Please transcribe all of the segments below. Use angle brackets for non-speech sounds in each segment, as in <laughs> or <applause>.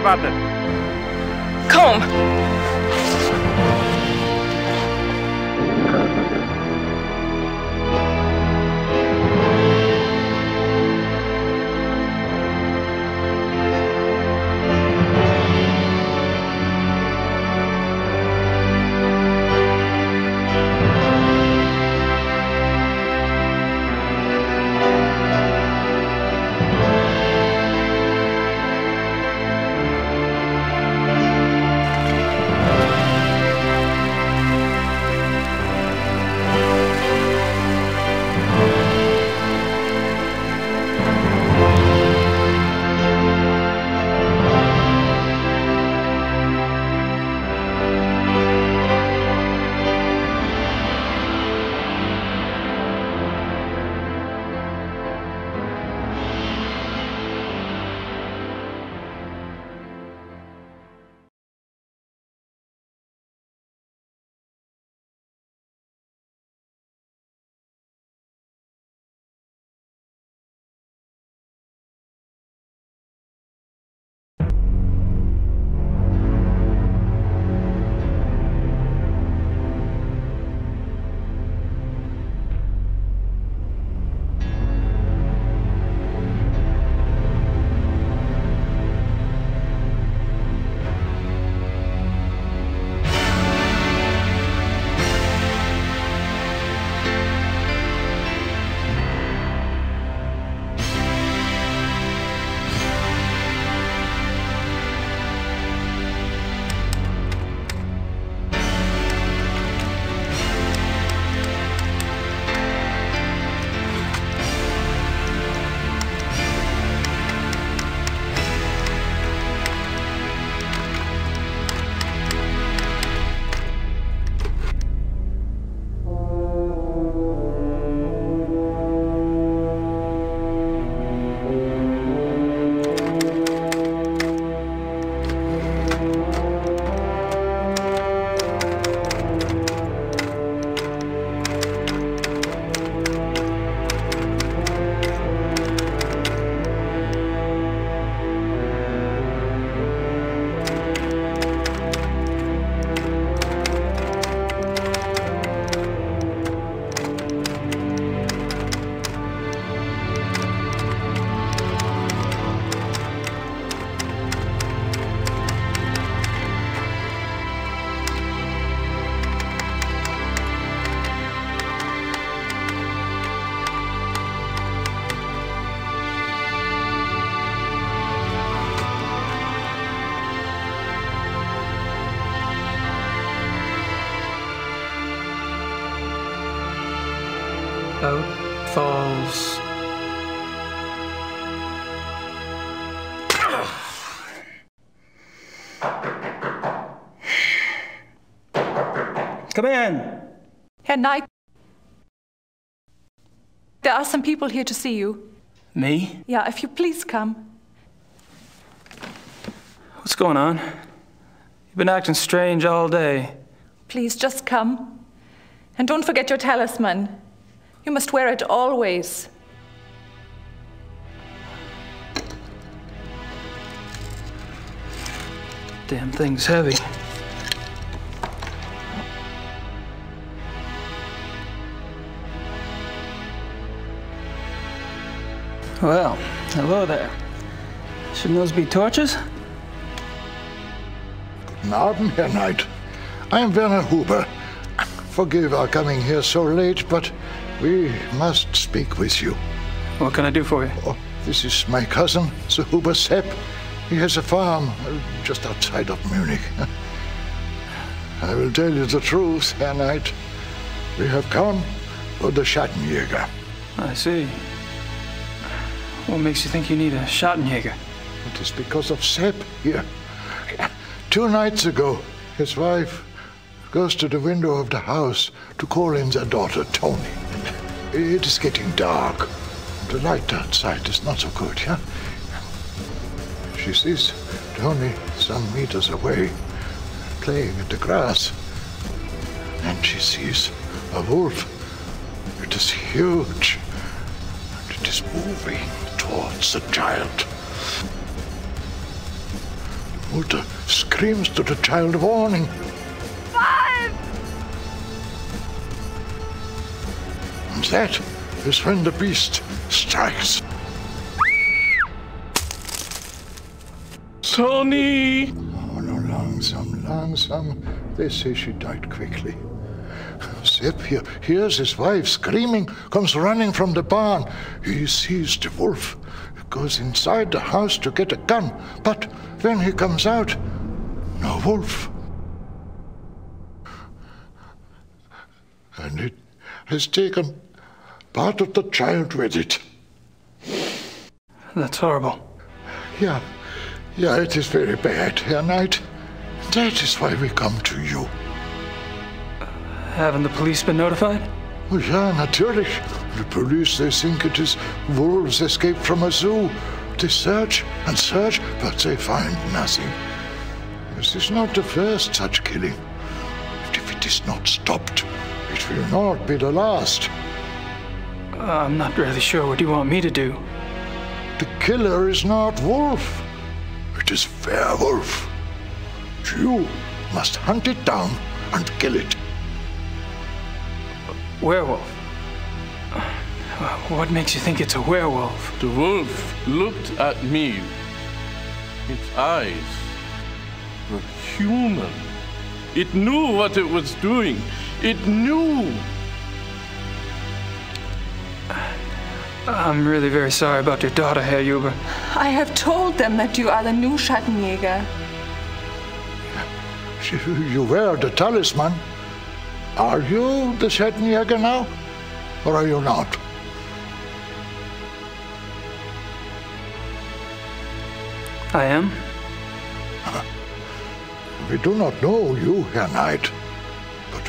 je kutsje Out falls. Come in. Herr Knight, there are some people here to see you. Me? Yeah, if you please come. What's going on? You've been acting strange all day. Please just come. And don't forget your talisman. You must wear it always. Damn thing's heavy. Well, hello there. Shouldn't those be torches? Guten Abend, Herr Knight. I am Werner Huber. Forgive our coming here so late, but we must speak with you. What can I do for you? Oh, this is my cousin, Sir Huber Sepp. He has a farm uh, just outside of Munich. <laughs> I will tell you the truth, Herr Knight. We have come for the Schattenjäger. I see. What makes you think you need a Schattenjäger? It is because of Sepp here. Two nights ago, his wife goes to the window of the house to call in their daughter, Tony. It is getting dark. The light outside is not so good, yeah? She sees Tony some meters away, playing in the grass. And she sees a wolf. It is huge. And it is moving towards the child. Mutter screams to the child, of warning. Five! And that is when the beast strikes. Tony! Oh, no, langsam, langsam. They say she died quickly. Sepp here hears his wife screaming, comes running from the barn. He sees the wolf, goes inside the house to get a gun, but when he comes out, no wolf. And it has taken part of the child with it. That's horrible. Yeah, yeah, it is very bad, Herr Knight. That is why we come to you. Haven't the police been notified? Oh, yeah, natürlich. The police, they think it is wolves escaped from a zoo. They search and search, but they find nothing. This is not the first such killing. And if it is not stopped, it will not be the last. Uh, I'm not really sure what you want me to do. The killer is not Wolf. It is Werewolf. You must hunt it down and kill it. Werewolf. What makes you think it's a werewolf? The wolf looked at me. Its eyes were human. It knew what it was doing. It knew. I'm really very sorry about your daughter, Herr Huber. I have told them that you are the new Schattenjäger. You, you wear the talisman. Are you the Schattenjäger now? Or are you not? I am? We do not know you, Herr Knight, but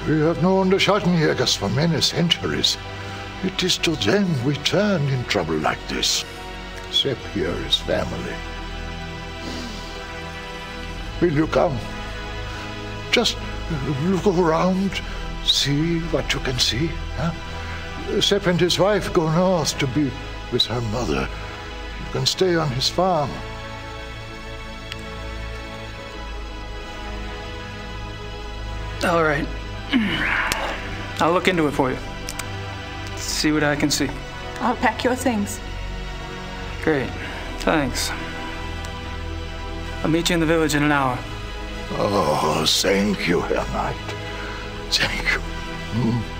we have known the Schattenjägers for many centuries. It is to them we turn in trouble like this. Sepp here is family. Will you come? Just uh, look around, see what you can see. Huh? Sepp and his wife go north to be with her mother. You can stay on his farm. All right. I'll look into it for you. See what I can see. I'll pack your things. Great. Thanks. I'll meet you in the village in an hour. Oh, thank you, Herr Knight. Thank you. Hmm.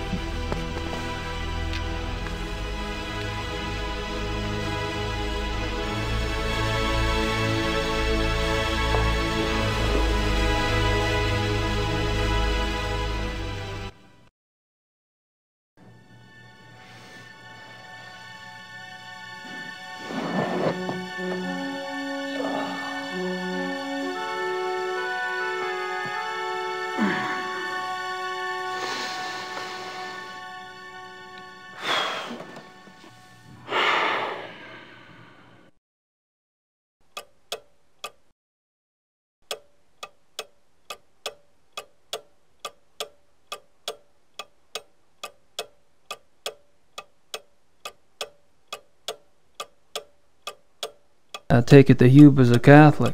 I take it the Huber's a Catholic.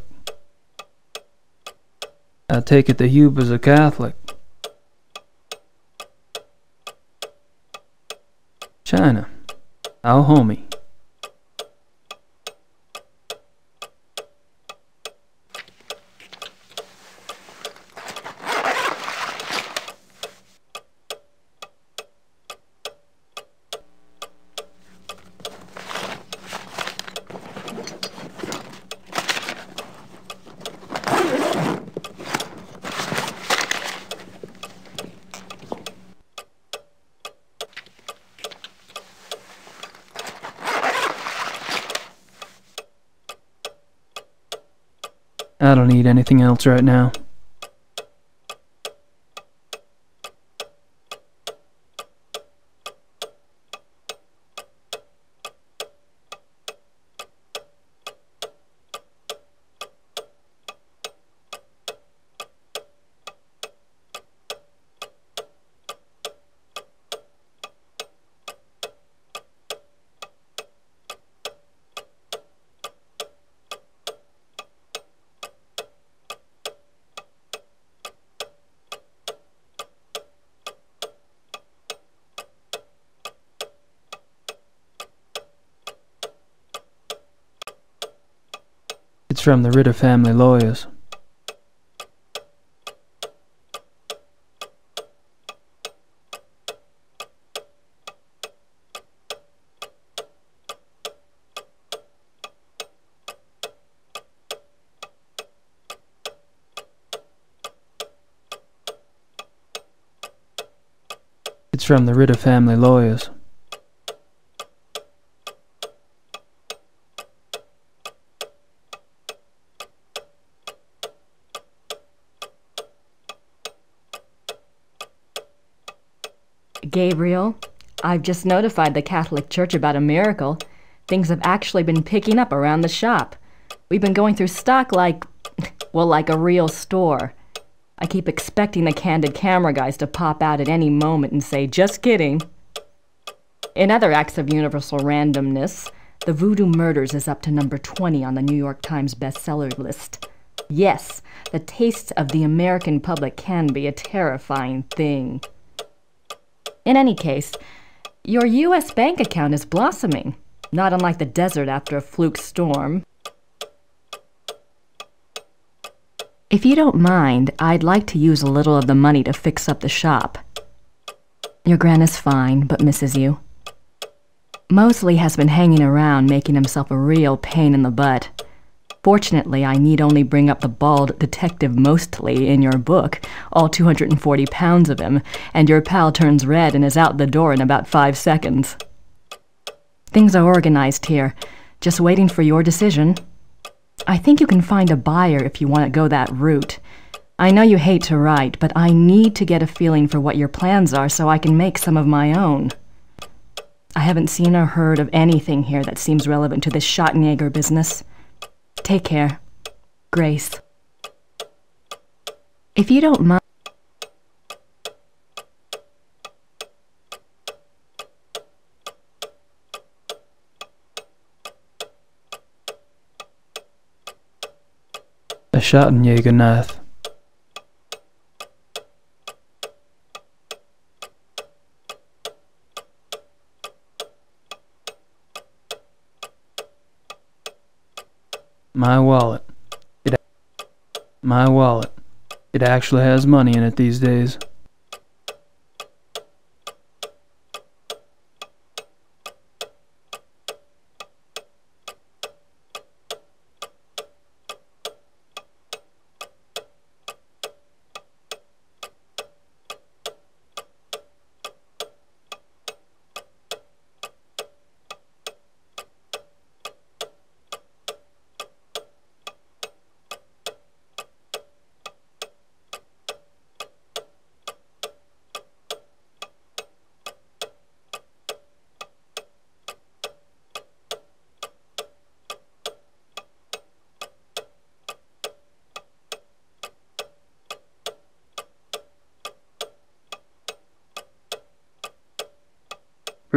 I take it the Huber's a Catholic. China. Our homie. I don't need anything else right now. From the Ritter family lawyers. It's from the Ritter family lawyers. Gabriel, I've just notified the Catholic Church about a miracle. Things have actually been picking up around the shop. We've been going through stock like, <laughs> well, like a real store. I keep expecting the candid camera guys to pop out at any moment and say, just kidding. In other acts of universal randomness, the Voodoo Murders is up to number 20 on the New York Times bestseller list. Yes, the tastes of the American public can be a terrifying thing. In any case, your U.S. bank account is blossoming, not unlike the desert after a fluke storm. If you don't mind, I'd like to use a little of the money to fix up the shop. Your gran is fine, but misses you. Mosely has been hanging around, making himself a real pain in the butt. Fortunately, I need only bring up the bald detective Mostly in your book, all 240 pounds of him, and your pal turns red and is out the door in about five seconds. Things are organized here, just waiting for your decision. I think you can find a buyer if you want to go that route. I know you hate to write, but I need to get a feeling for what your plans are so I can make some of my own. I haven't seen or heard of anything here that seems relevant to this Schattenjäger business. Take care. Grace. If you don't mind. A Schattenjäger knife. My wallet. It My wallet. It actually has money in it these days.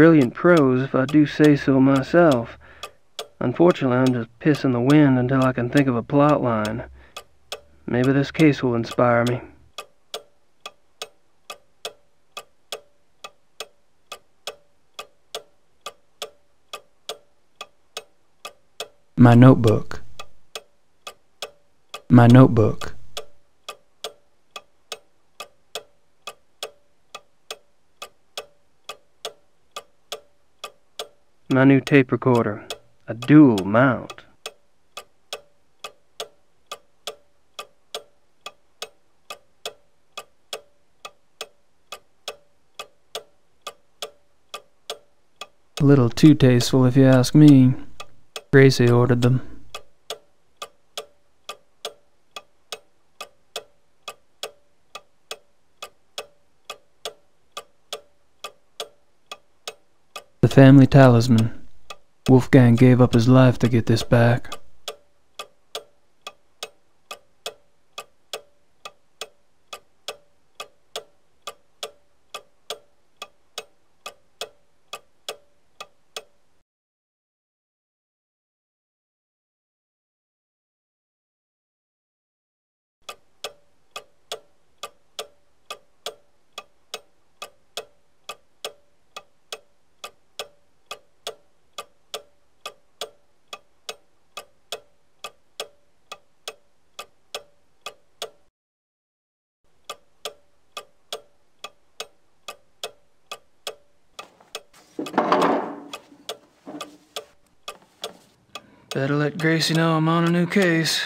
Brilliant prose, if I do say so myself. Unfortunately, I'm just pissing the wind until I can think of a plot line. Maybe this case will inspire me. My notebook. My notebook. My new tape recorder. A dual mount. A little too tasteful, if you ask me. Gracie ordered them. Family talisman. Wolfgang gave up his life to get this back. Better let Gracie know I'm on a new case.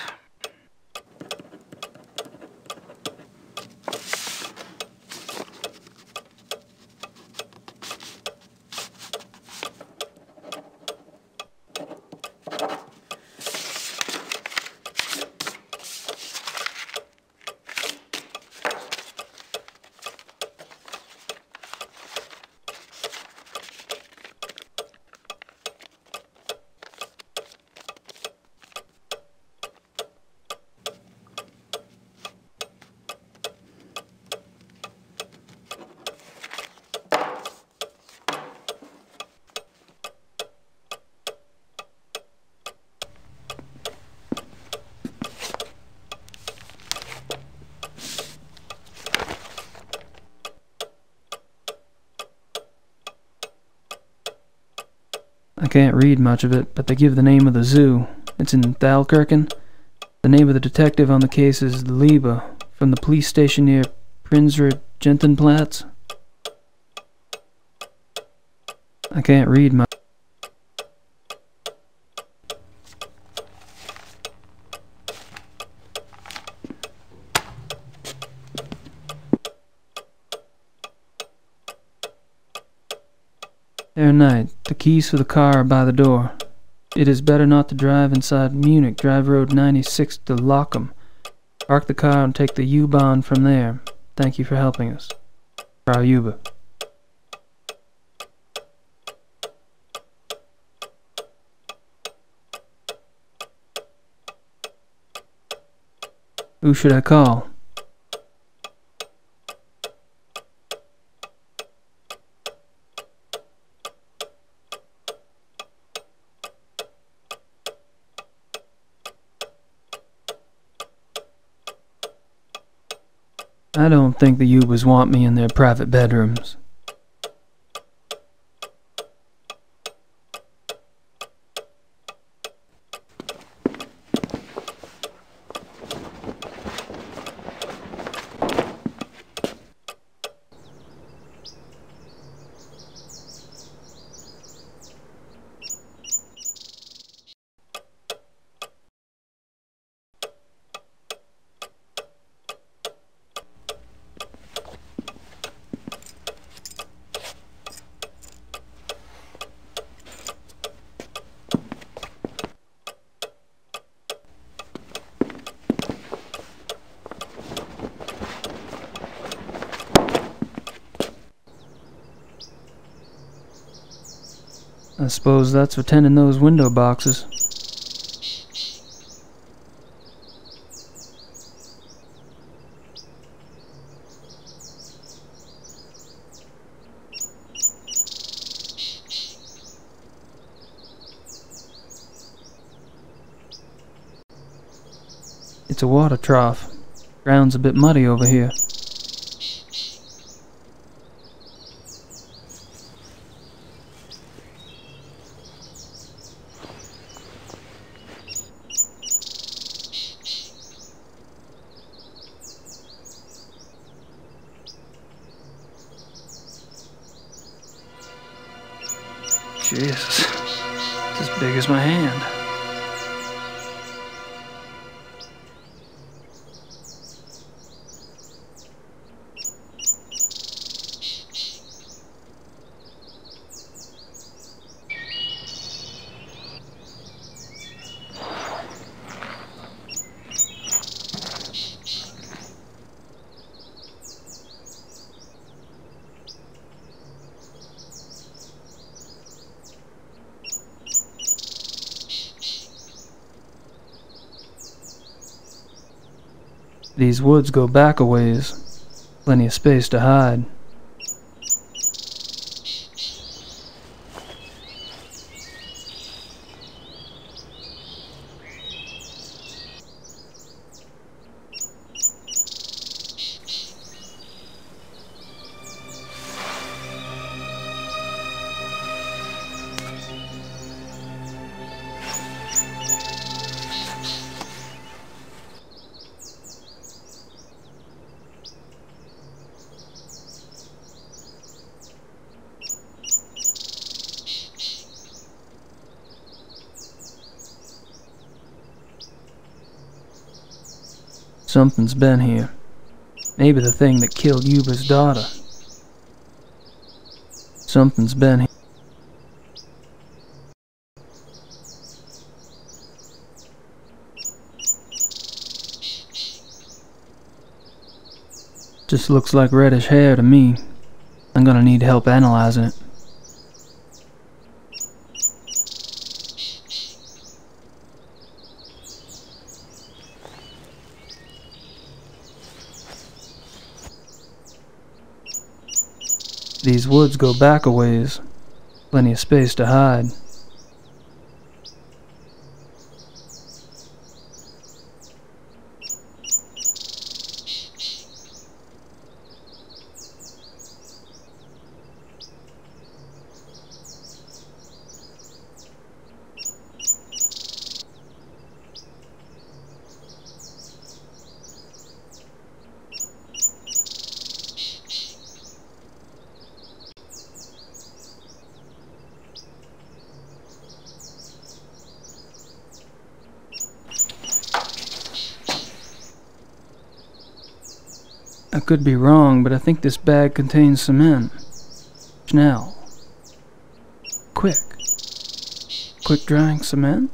I can't read much of it, but they give the name of the zoo. It's in Thalkirchen. The name of the detective on the case is Leber, from the police station near Prinzre Gentenplatz. I can't read much. Herr Knight, the keys for the car are by the door. It is better not to drive inside Munich. Drive Road 96 to Lochham. Park the car and take the U-Bahn from there. Thank you for helping us. Frau Huber. Who should I call? I don't think the Hubers want me in their private bedrooms. suppose that's for tending those window boxes. It's a water trough. Ground's a bit muddy over here. Woods go back a ways. Plenty of space to hide. Something's been here. Maybe the thing that killed Huber's daughter. Something's been here. Just looks like reddish hair to me. I'm gonna need help analyzing it. These woods go back a ways. Plenty of space to hide. Could be wrong, but I think this bag contains cement. Now. Quick. Quick drying cement?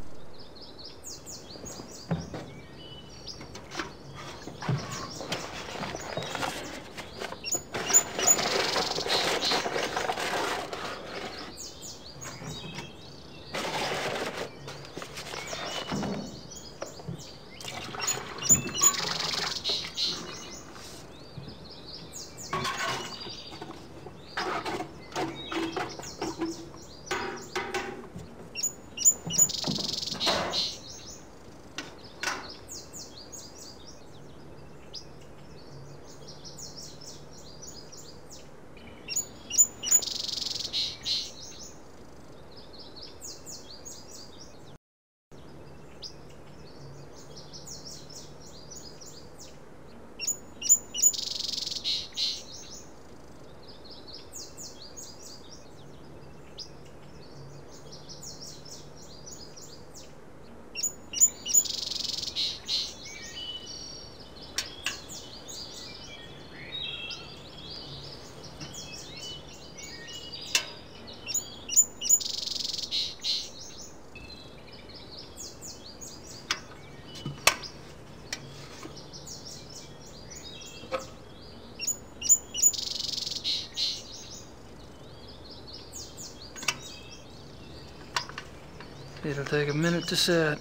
It'll take a minute to set.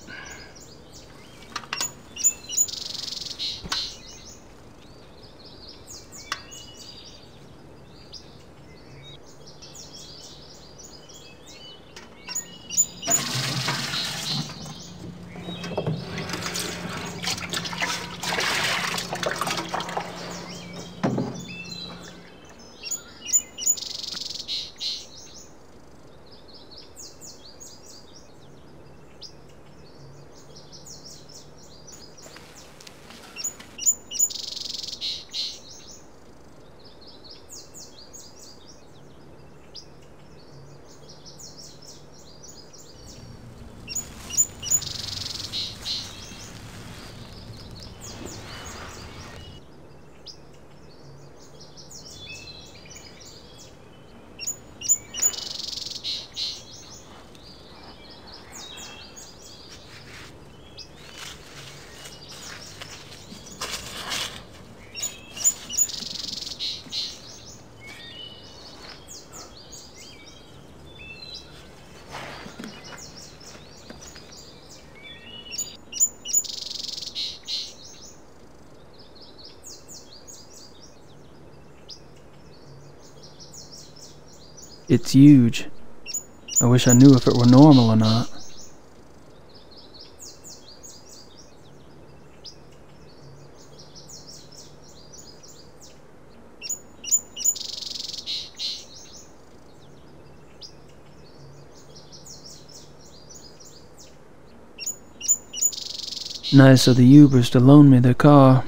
It's huge. I wish I knew if it were normal or not. Nice of the Hubers to loan me their car.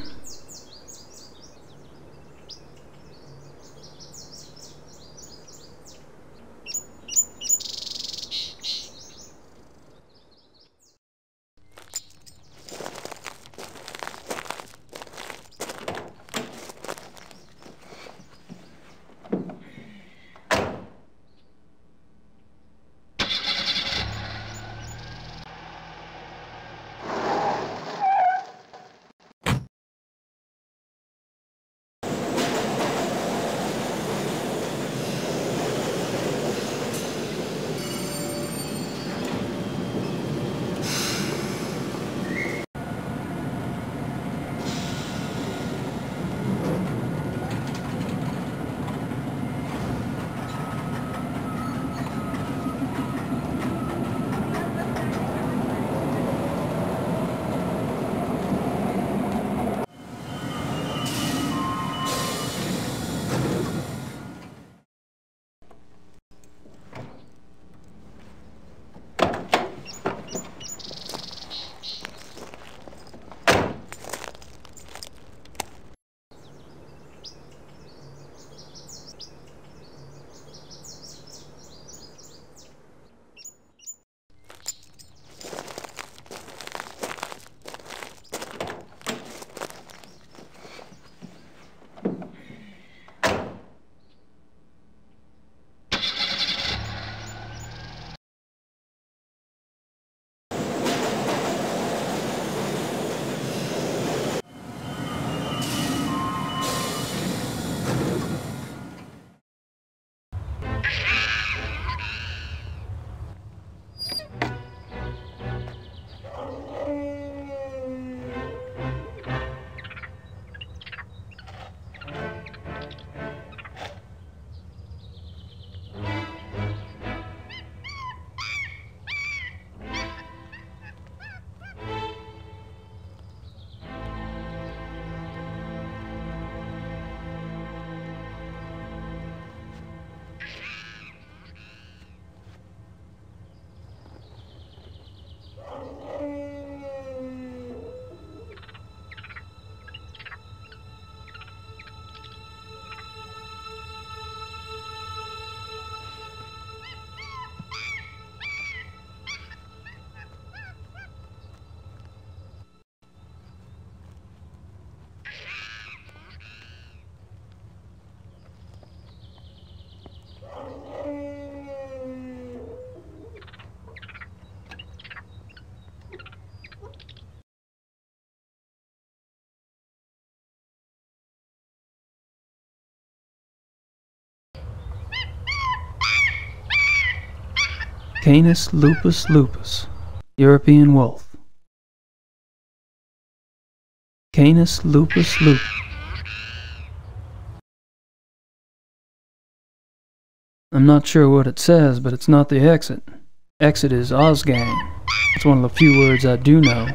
Canis lupus lupus, European wolf. Canis lupus lupus. I'm not sure what it says, but it's not the exit. Exit is Ausgang. It's one of the few words I do know.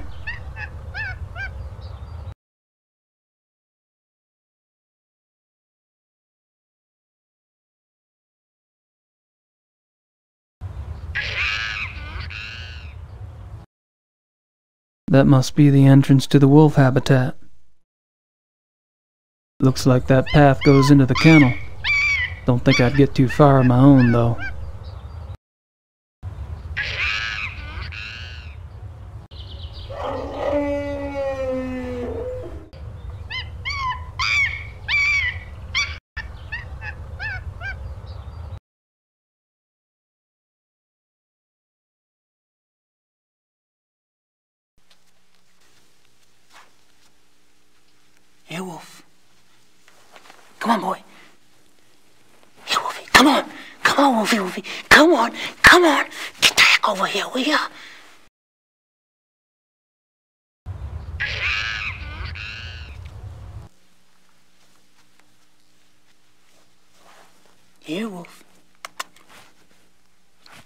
That must be the entrance to the wolf habitat. Looks like that path goes into the kennel. Don't think I'd get too far on my own, though. Here, Wolf. Come on, boy. Here, Wolfie. Come on. Come on, Wolfie, Wolfie. Come on. Come on. Get the heck over here, will ya? Here, Wolf.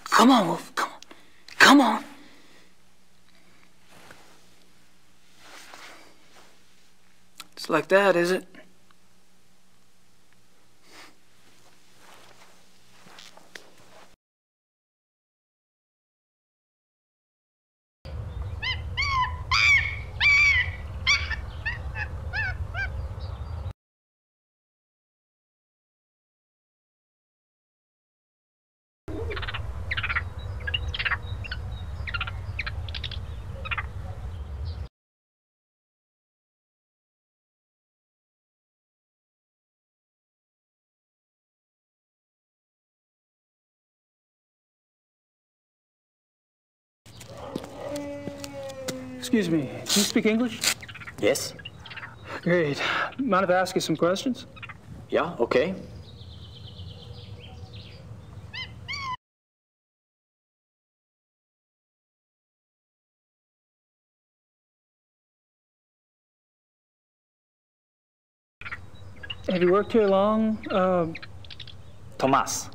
Come on, Wolf. Come on. Come on. It's like that, is it? Excuse me, do you speak English? Yes? Great. Mind if I ask you some questions? Yeah, okay. Have you worked here long? Um, Thomas.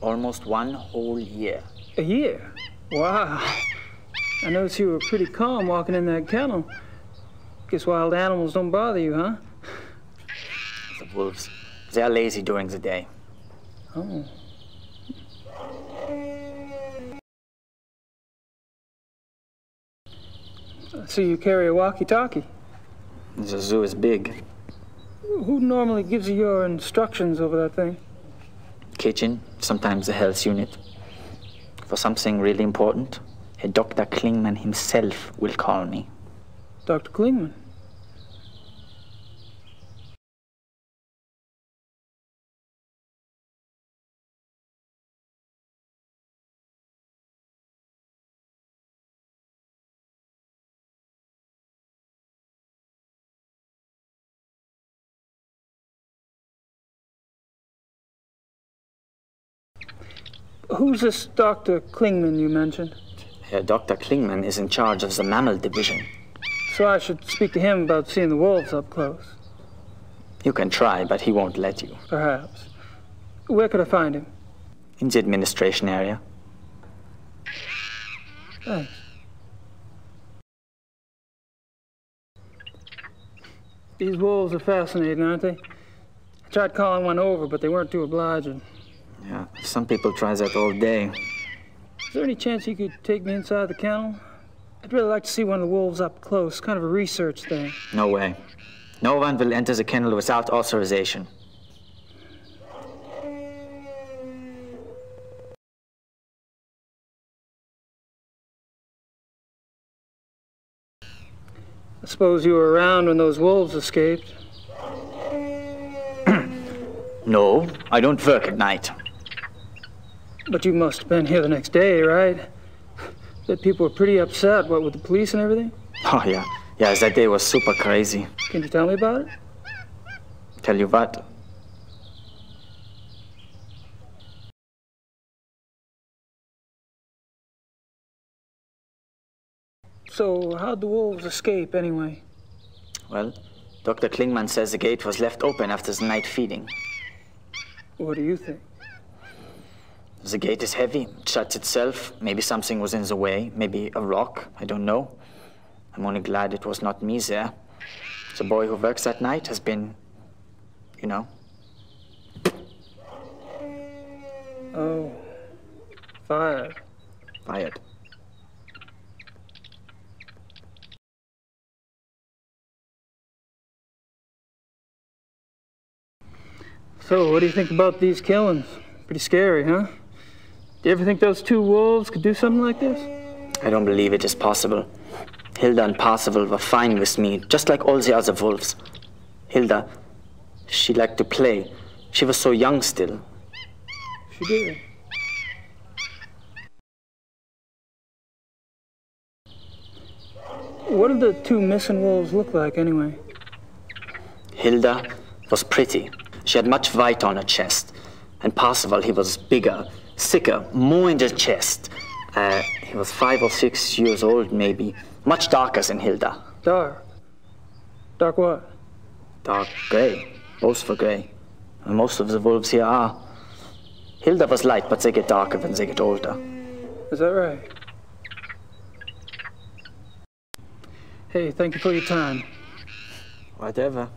Almost one whole year. a year? Wow. I noticed you were pretty calm walking in that kennel. Guess wild animals don't bother you, huh? The wolves. They are lazy during the day. Oh. So you carry a walkie-talkie. The zoo is big. Who normally gives you your instructions over that thing? Kitchen, sometimes the health unit. For something really important, Dr. Klingmann himself will call me. Dr. Klingmann. Who's this Dr. Klingmann you mentioned? Uh, Dr. Klingmann is in charge of the mammal division. So I should speak to him about seeing the wolves up close, You can try, but he won't let you. perhaps. Where could I find him? In the administration area. Thanks. These wolves are fascinating, aren't they? I tried calling one over, but they weren't too obliging. Yeah, some people try that all day. Is there any chance you could take me inside the kennel? I'd really like to see one of the wolves up close, kind of a research thing. No way. No one will enter the kennel without authorization. I suppose you were around when those wolves escaped. <clears throat> No, I don't work at night. But you must have been here the next day, right? That people were pretty upset, what, with the police and everything? Oh, yeah. Yeah, that day was super crazy. Can you tell me about it? Tell you what? So, how'd the wolves escape anyway? Well, Dr. Klingmann says the gate was left open after the night feeding. What do you think? The gate is heavy, it shuts itself. Maybe something was in the way, maybe a rock, I don't know. I'm only glad it was not me there. The boy who works that night has been, you know, Oh, fired. fired. So, what do you think about these killings? Pretty scary, huh? Do you ever think those two wolves could do something like this? I don't believe it is possible. Hilda and Parzival were fine with me, just like all the other wolves. Hilda, she liked to play. She was so young still. She did. What did the two missing wolves look like, anyway? Hilda was pretty. She had much white on her chest. And Parzival, he was bigger, thicker, more in the chest. Uh, he was five or six years old, maybe. Much darker than Hilda. Dark. Dark what? Dark gray. Both were gray. And most of the wolves here are. Hilda was light, but they get darker when they get older. Is that right? Hey, thank you for your time. Whatever.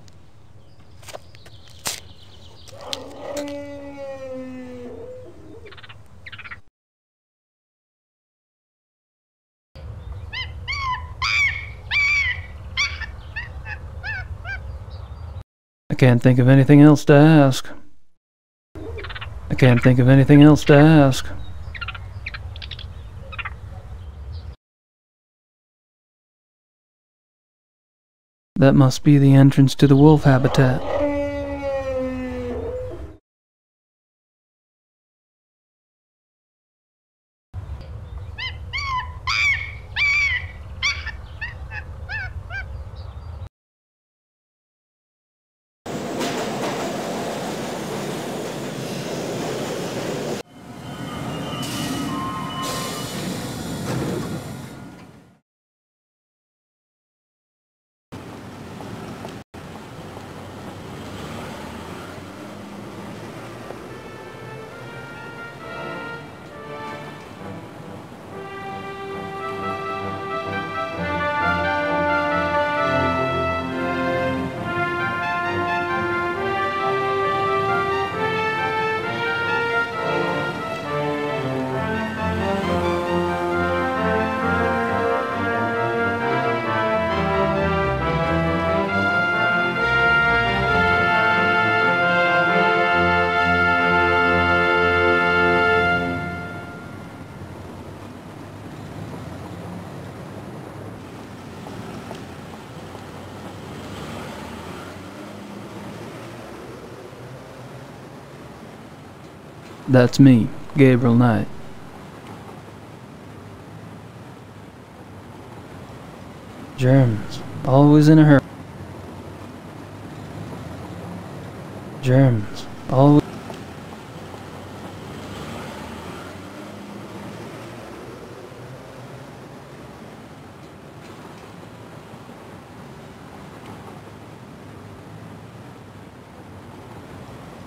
Can't think of anything else to ask. I can't think of anything else to ask. That must be the entrance to the wolf habitat. That's me, Gabriel Knight. Germans, always in a hurry. Germans, always.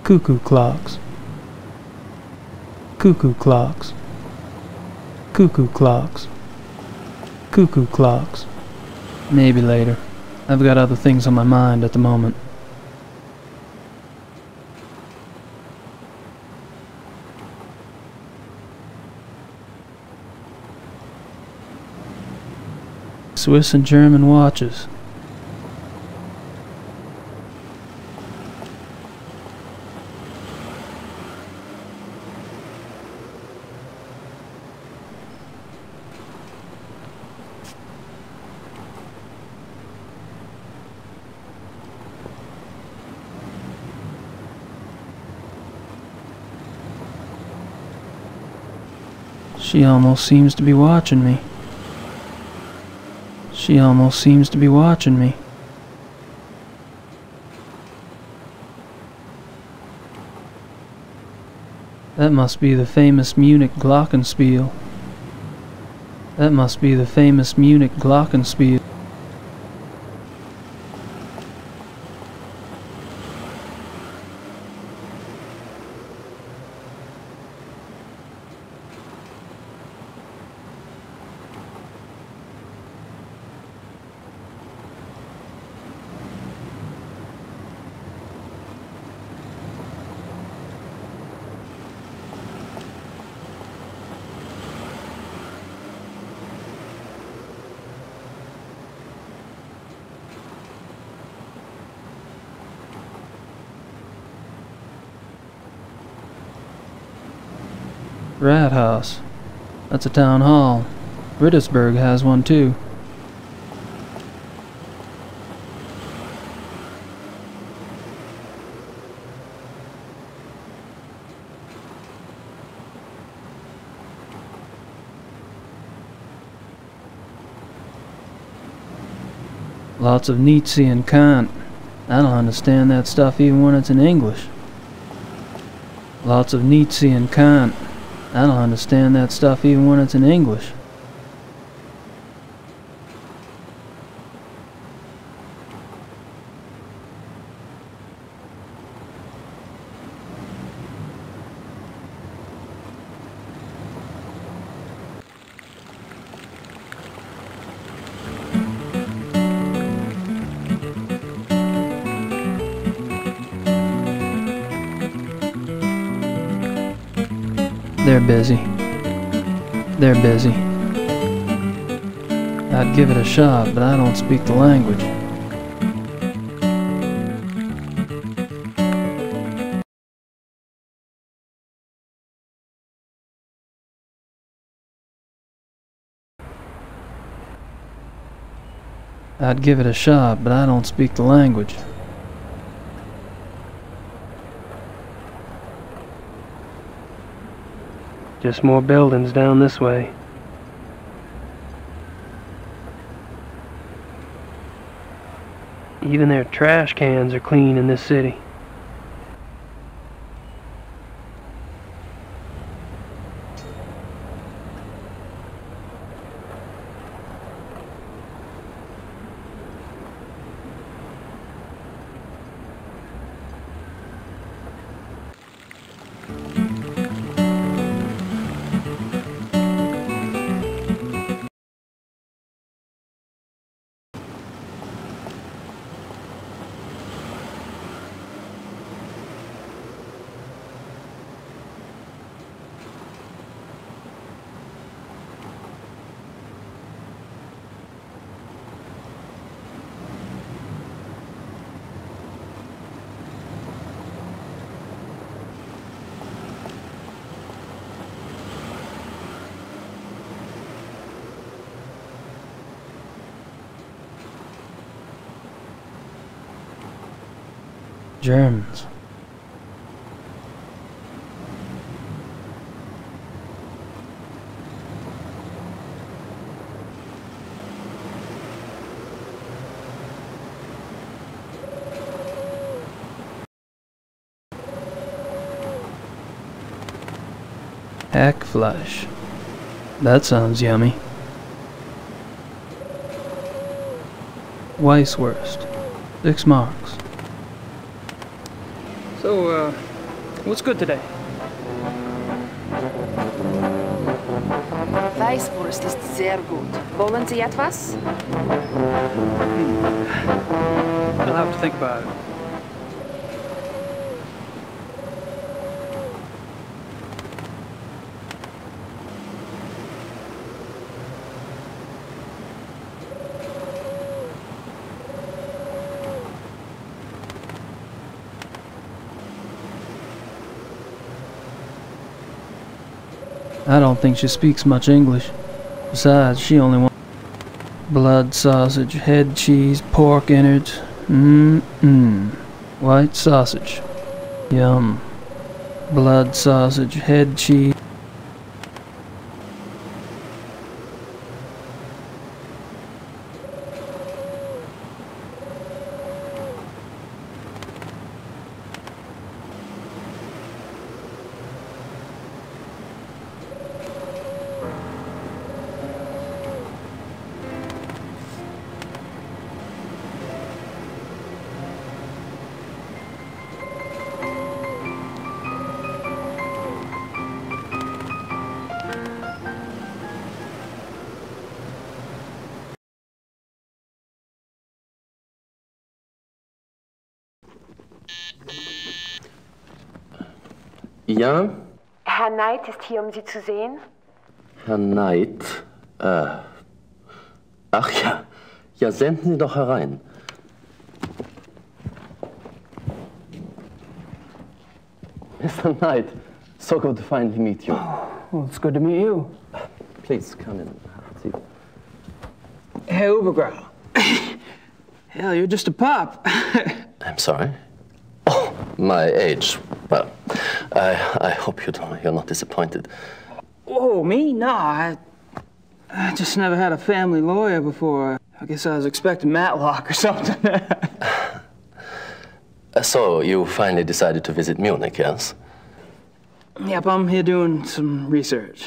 Cuckoo clocks. Cuckoo clocks. Cuckoo clocks. Cuckoo clocks. Maybe later. I've got other things on my mind at the moment. Swiss and German watches. She almost seems to be watching me. She almost seems to be watching me. That must be the famous Munich Glockenspiel. That must be the famous Munich Glockenspiel. That's a town hall. Rittersberg has one too. Lots of Nietzsche and Kant. I don't understand that stuff even when it's in English. Lots of Nietzsche and Kant. I don't understand that stuff even when it's in English. But I don't speak the language. I'd give it a shot, but I don't speak the language. Just more buildings down this way. Even their trash cans are clean in this city. Hackfleisch. That sounds yummy. Weisswurst. Six marks. So, uh, what's good today? Weißwurst ist sehr gut. Wollen Sie etwas? I'll have to think about it. Think she speaks much English. Besides, she only wants blood sausage, head cheese, pork innards. Mmm-mmm. White sausage. Yum. Blood sausage, head cheese. Ja, Herr Knight ist hier, um Sie zu sehen. Herr Knight. Äh. Ach ja. Ja, senden Sie doch herein. Mr. Knight, so good to finally meet you. Well, it's good to meet you. Please come in. Have a seat. Hey, Ubergrau. Hell, you're just a pup. <laughs> I'm sorry. Oh, my age. I, I hope you don't, you're not disappointed. Oh, me? No, I, I just never had a family lawyer before. I guess I was expecting Matlock or something. <laughs> Uh, So, you finally decided to visit Munich, yes? yep, I'm here doing some research.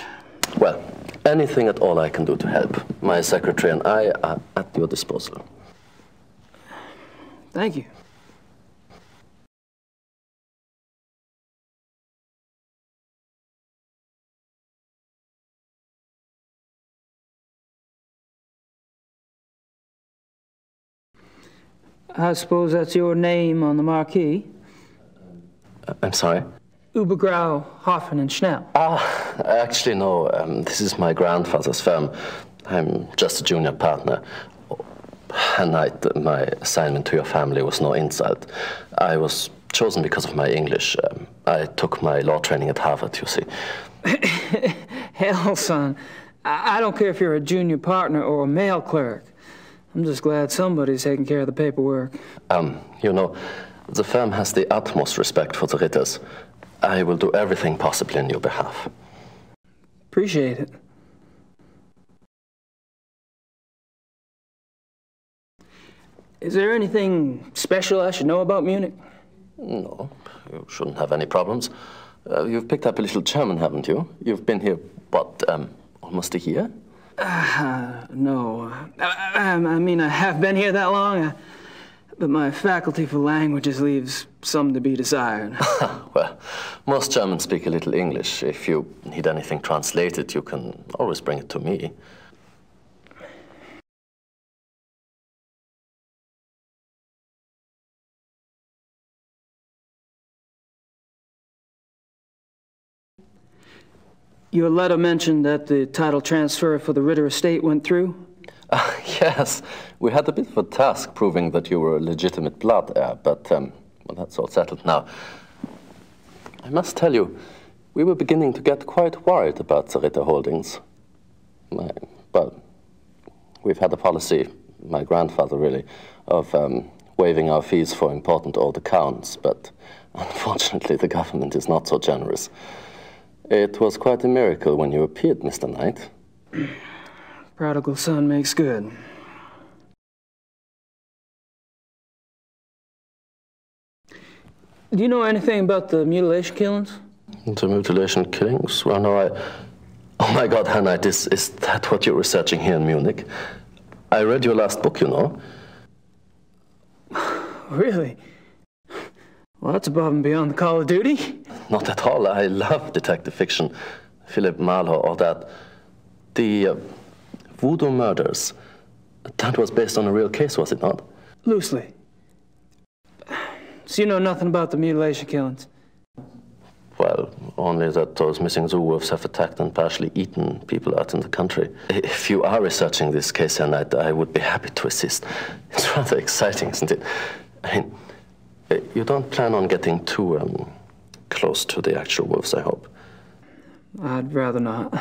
Well, anything at all I can do to help. My secretary and I are at your disposal. Thank you. I suppose that's your name on the marquee. Uh, I'm sorry. Ubergrau, Hoffen, and Schnell. Ah, actually, no. Um, this is my grandfather's firm. I'm just a junior partner. And I, my assignment to your family was no insult. I was chosen because of my English. Um, I took my law training at Harvard, you see. <coughs> Hell, son. I, I don't care if you're a junior partner or a mail clerk. I'm just glad somebody's taking care of the paperwork. Um, you know, the firm has the utmost respect for the Ritters. I will do everything possible in your behalf. Appreciate it. Is there anything special I should know about Munich? No, you shouldn't have any problems. Uh, you've picked up a little German, haven't you? You've been here, what, um, almost a year? Uh, <sighs> no. I, I, I, mean, I have been here that long, uh, but my faculty for languages leaves some to be desired. <laughs> well, most Germans speak a little English. If you need anything translated, you can always bring it to me. Your letter mentioned that the title transfer for the Ritter estate went through? Uh, <laughs> yes, we had a bit of a task proving that you were a legitimate blood heir, but um, well, that's all settled now. I must tell you, we were beginning to get quite worried about the Ritter holdings. My, but we've had a policy, my grandfather really, of um, waiving our fees for important old accounts, but unfortunately the government is not so generous. It was quite a miracle when you appeared, Mr. Knight. <clears throat> Prodigal son makes good. Do you know anything about the mutilation killings? The mutilation killings? Well, no, I... Oh my God, Hannah, is, is that what you're researching here in Munich? I read your last book, you know. <sighs> Really? Well, that's above and beyond the call of duty. <laughs> Not at all. I love detective fiction. Philip Marlowe, all that. The uh, voodoo murders, that was based on a real case, was it not? Loosely. So you know nothing about the mutilation killings? Well, only that those missing zoo wolves have attacked and partially eaten people out in the country. If you are researching this case, and I, I would be happy to assist. It's <laughs> rather exciting, isn't it? I mean, you don't plan on getting too um, close to the actual wolves, I hope. I'd rather not.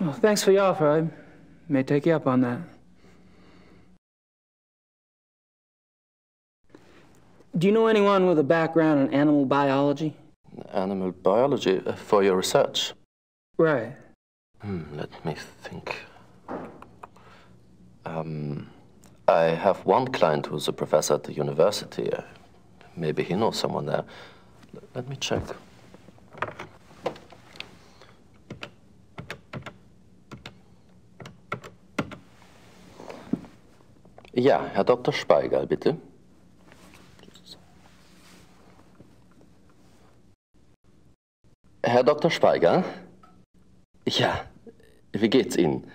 Well, thanks for your offer. I may take you up on that. Do you know anyone with a background in animal biology? Animal biology uh, for your research? Right. Hmm, let me think. Um, I have one client who's a professor at the university. Maybe he knows someone there. Let me check. Ja, Herr Dr. Speigal, bitte. Herr Dr. Speiger? Ja, wie geht's Ihnen?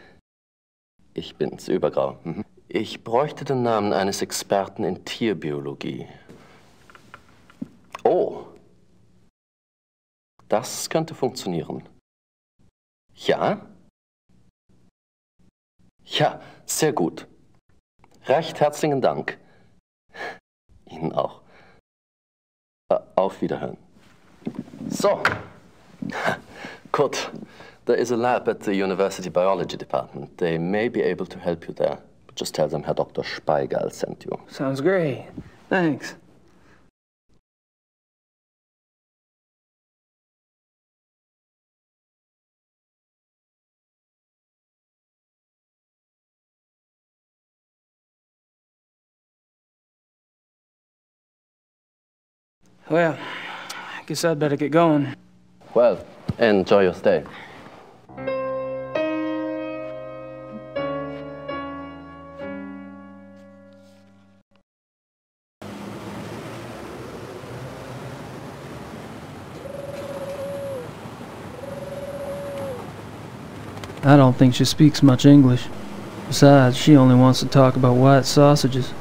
Ich bin's, Übergrau. Mhm. Ich bräuchte den Namen eines Experten in Tierbiologie. Oh, das könnte funktionieren. Ja? Ja, sehr gut. Recht herzlichen Dank. Ihnen auch. Äh, auf Wiederhören. So. Good. There is a lab at the University Biology Department. They may be able to help you there. Just tell them Herr Dr. Speigal sent you. Sounds great. Thanks. Well, I guess I'd better get going. Well, enjoy your stay. I don't think she speaks much English. Besides, she only wants to talk about white sausages.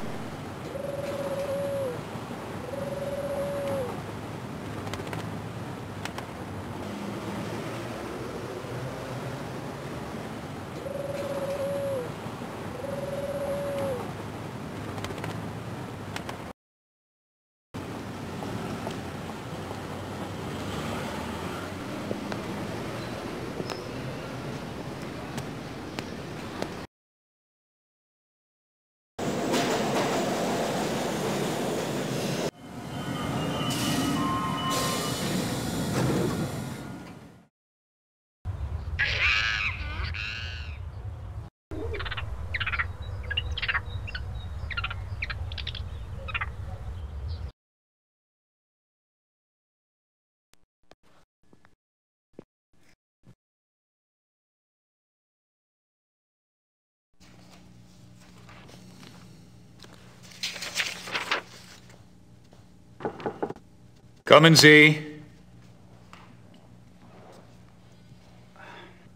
Kommen Sie.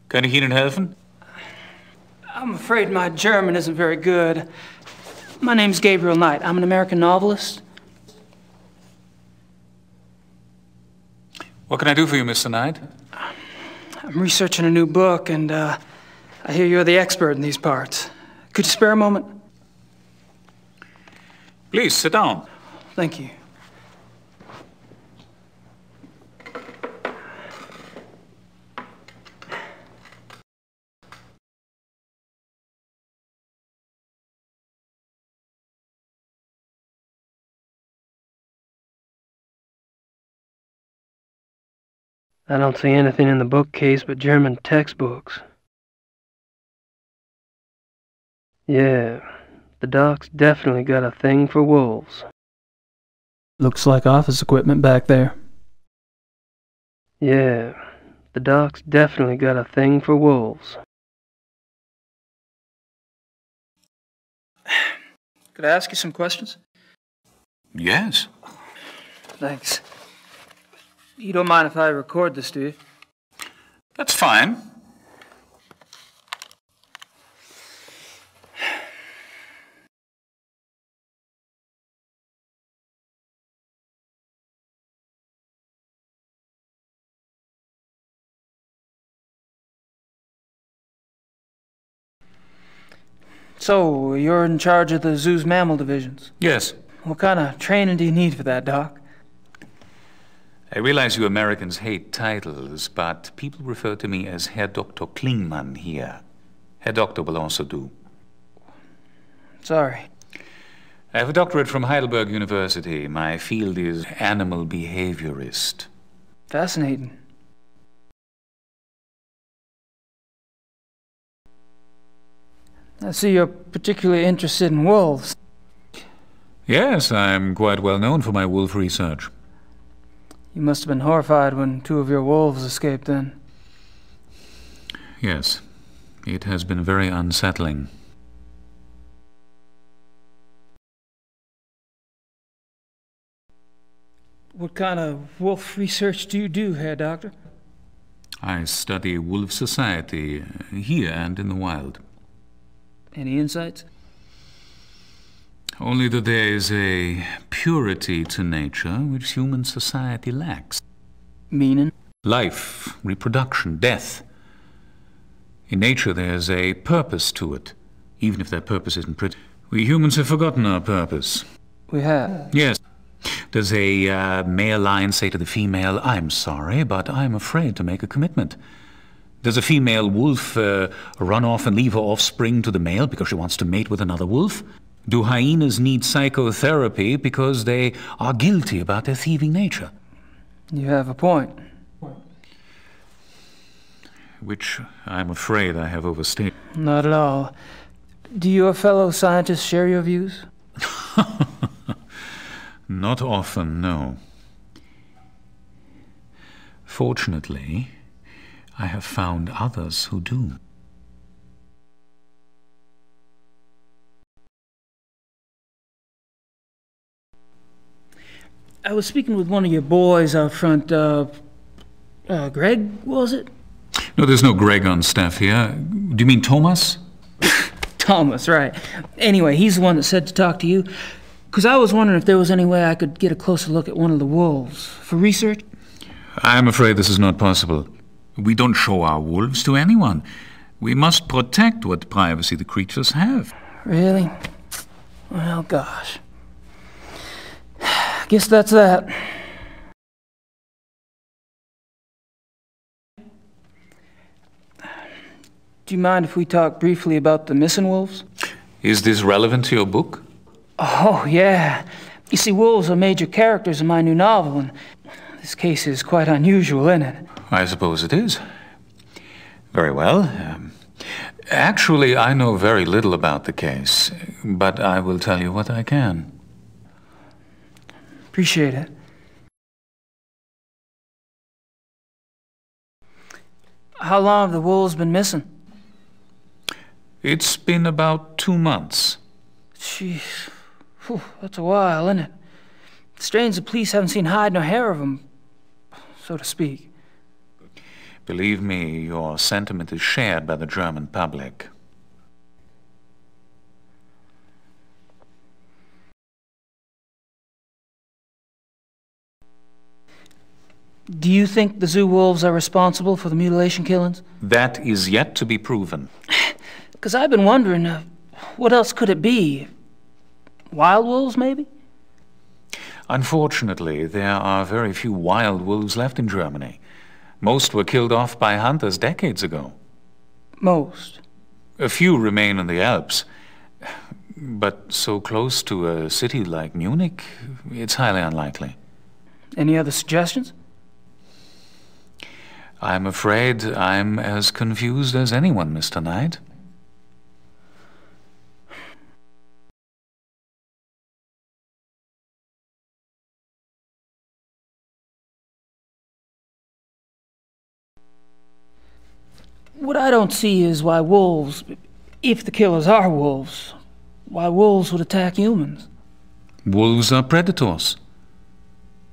Kann ich Ihnen helfen? I'm afraid my German isn't very good. My name's Gabriel Knight. I'm an American novelist. What can I do for you, Mr. Knight? I'm researching a new book, and uh, I hear you're the expert in these parts. Could you spare a moment? Please, sit down. Thank you. I don't see anything in the bookcase but German textbooks. Yeah, the doc's definitely got a thing for wolves. Looks like office equipment back there. Yeah, the doc's definitely got a thing for wolves. <sighs> Could I ask you some questions? Yes. Thanks. You don't mind if I record this, do you? That's fine. So, you're in charge of the zoo's mammal divisions? Yes. What kind of training do you need for that, Doc? I realize you Americans hate titles, but people refer to me as Herr Dr. Klingmann here. Herr Doctor will also do. Sorry. I have a doctorate from Heidelberg University. My field is animal behaviorist. Fascinating. I see you're particularly interested in wolves. Yes, I'm quite well known for my wolf research. You must have been horrified when two of your wolves escaped then. Yes, it has been very unsettling. What kind of wolf research do you do, Herr Doctor? I study wolf society uh, here and in the wild. Any insights? Only that there is a purity to nature which human society lacks. Meaning? Life, reproduction, death. In nature there's a purpose to it, even if that purpose isn't pretty. We humans have forgotten our purpose. We have? Yes. Does a uh, male lion say to the female, I'm sorry, but I'm afraid to make a commitment? Does a female wolf uh, run off and leave her offspring to the male because she wants to mate with another wolf? Do hyenas need psychotherapy because they are guilty about their thieving nature? You have a point. Which I'm afraid I have overstated. Not at all. Do your fellow scientists share your views? <laughs> Not often, no. Fortunately, I have found others who do. I was speaking with one of your boys out front. Uh, uh, Greg, was it? No, there's no Greg on staff here. Do you mean Thomas? <laughs> Thomas, right. Anyway, he's the one that said to talk to you. Because I was wondering if there was any way I could get a closer look at one of the wolves for research. I'm afraid this is not possible. We don't show our wolves to anyone. We must protect what privacy the creatures have. Really? Well, gosh. Guess that's that. Do you mind if we talk briefly about the missing wolves? Is this relevant to your book? Oh, yeah. You see, wolves are major characters in my new novel, and this case is quite unusual, isn't it? I suppose it is. Very well. Um, actually, I know very little about the case, but I will tell you what I can. Appreciate it. How long have the wolves been missing? It's been about two months. Jeez. Whew, that's a while, isn't it? Strange the police haven't seen hide nor hair of him, so to speak. Believe me, your sentiment is shared by the German public. Do you think the zoo wolves are responsible for the mutilation killings? That is yet to be proven. <sighs> Because I've been wondering, uh, what else could it be? Wild wolves, maybe? Unfortunately, there are very few wild wolves left in Germany. Most were killed off by hunters decades ago. Most. A few remain in the Alps. But so close to a city like Munich, it's highly unlikely. Any other suggestions? I'm afraid I'm as confused as anyone, Mr. Knight. What I don't see is why wolves, if the killers are wolves, why wolves would attack humans. Wolves are predators.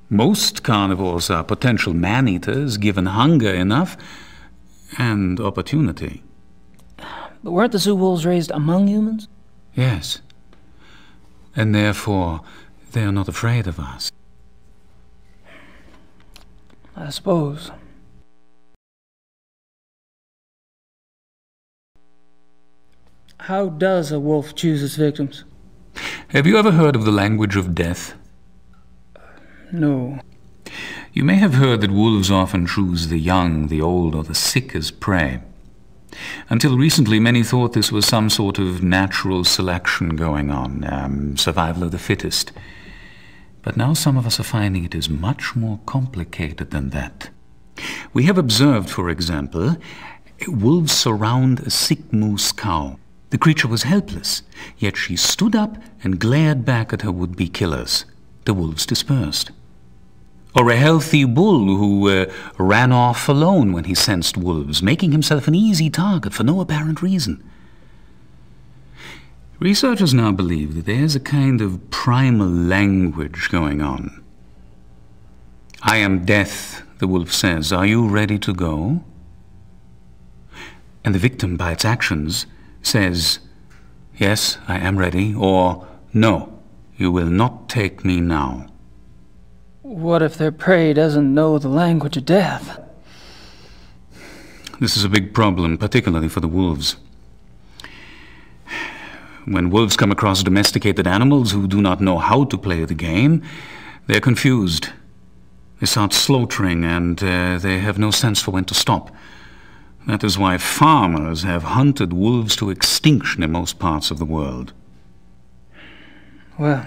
Most carnivores are potential man-eaters given hunger enough and opportunity. But weren't the zoo wolves raised among humans? Yes. And therefore, they are not afraid of us. I suppose. How does a wolf choose its victims? Have you ever heard of the language of death? No. You may have heard that wolves often choose the young, the old, or the sick as prey. Until recently, many thought this was some sort of natural selection going on, um, survival of the fittest. But now some of us are finding it is much more complicated than that. We have observed, for example, wolves surround a sick moose cow. The creature was helpless, yet she stood up and glared back at her would-be killers. The wolves dispersed. Or a healthy bull who uh, ran off alone when he sensed wolves, making himself an easy target for no apparent reason. Researchers now believe that there's a kind of primal language going on. I am death, the wolf says. Are you ready to go? And the victim, by its actions, says, Yes, I am ready, or No, you will not take me now. What if their prey doesn't know the language of death? This is a big problem, particularly for the wolves. When wolves come across domesticated animals who do not know how to play the game, they're confused. They start slaughtering and uh, they have no sense for when to stop. That is why farmers have hunted wolves to extinction in most parts of the world. Well,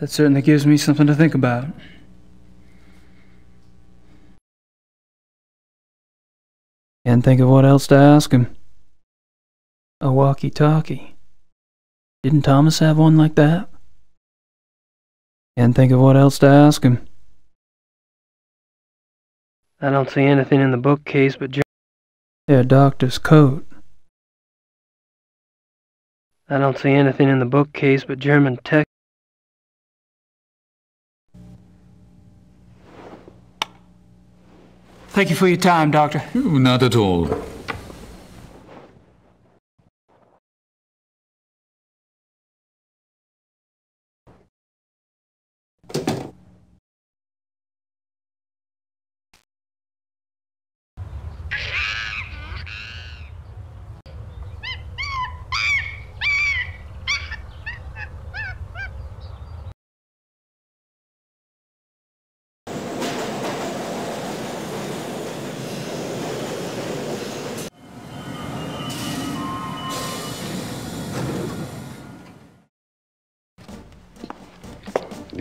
that certainly gives me something to think about. Can't think of what else to ask him. A walkie-talkie. Didn't Thomas have one like that? Can't think of what else to ask him. I don't see anything in the bookcase but their doctor's coat. I don't see anything in the bookcase but German text. Thank you for your time, Doctor. Not at all.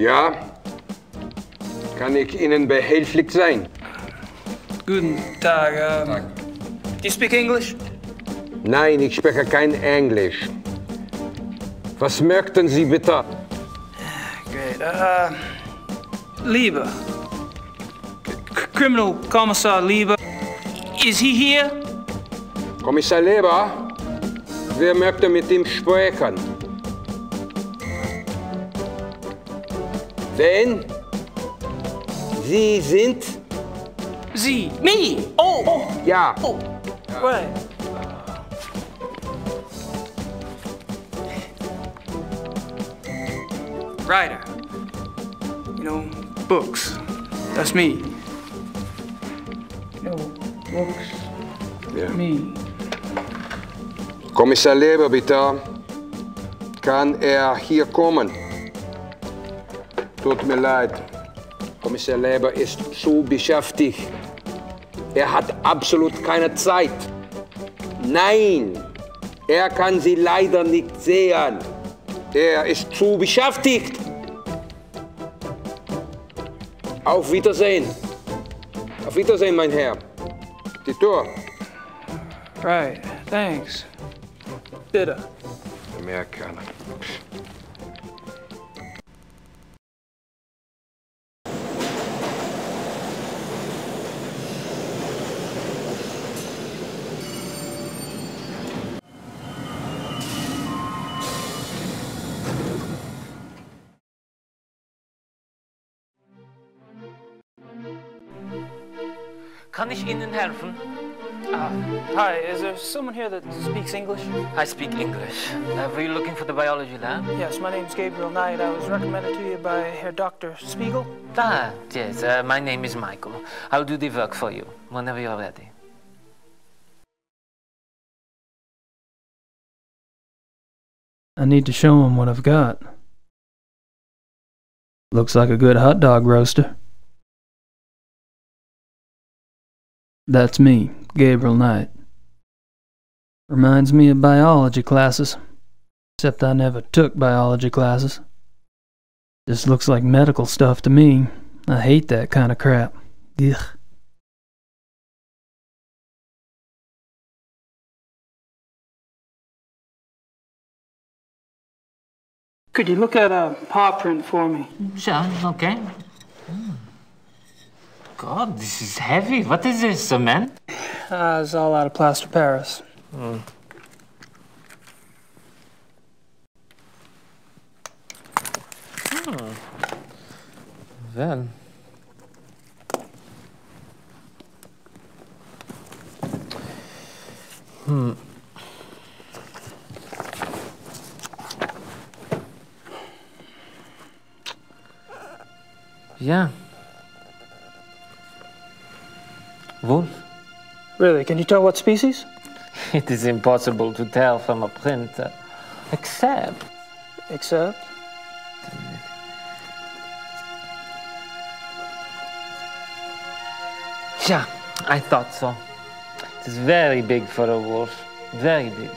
Ja, kann ich Ihnen behilflich sein? Guten Tag. Um, Do you speak English? Nein, ich spreche kein Englisch. Was möchten Sie bitte? Great. Uh, Lieber. Criminal Commissar Lieber. Is he here? Kommissar Leber, wer möchte mit ihm sprechen? Wen? Sie sind? Sie. Me. Oh. Ja. Oh. Right. Writer. You know, books. That's me. Know, books. Ja. Me. Kommissar Leber, bitte. Kann er hier kommen? Tut mir leid. Kommissar Leber ist zu beschäftigt. Er hat absolut keine Zeit. Nein, er kann Sie leider nicht sehen. Er ist zu beschäftigt. Auf Wiedersehen. Auf Wiedersehen, mein Herr. Die Tür. Right. Thanks. Bitte. Amerikaner. Kann ich Ihnen helfen? Uh, hi, is there someone here that speaks English? I speak English. Uh, were you looking for the biology lab? Yes, my name's Gabriel Knight. I was recommended to you by Herr Dr. Spiegel. Ah, yes. Uh, my name is Michael. I'll do the work for you whenever you're ready. I need to show him what I've got. Looks like a good hot dog roaster. That's me, Gabriel Knight. Reminds me of biology classes. Except I never took biology classes. This looks like medical stuff to me. I hate that kind of crap. Ugh. Could you look at a paw print for me? Sure, okay. Hmm. God, this is heavy. What is this, cement? Uh, it's all out of plaster Paris. Hmm. Hmm. Well. Hmm. Yeah. Wolf? Really? Can you tell what species? <laughs> It is impossible to tell from a print, uh, except. Except? Yeah, I thought so. It is very big for a wolf. Very big.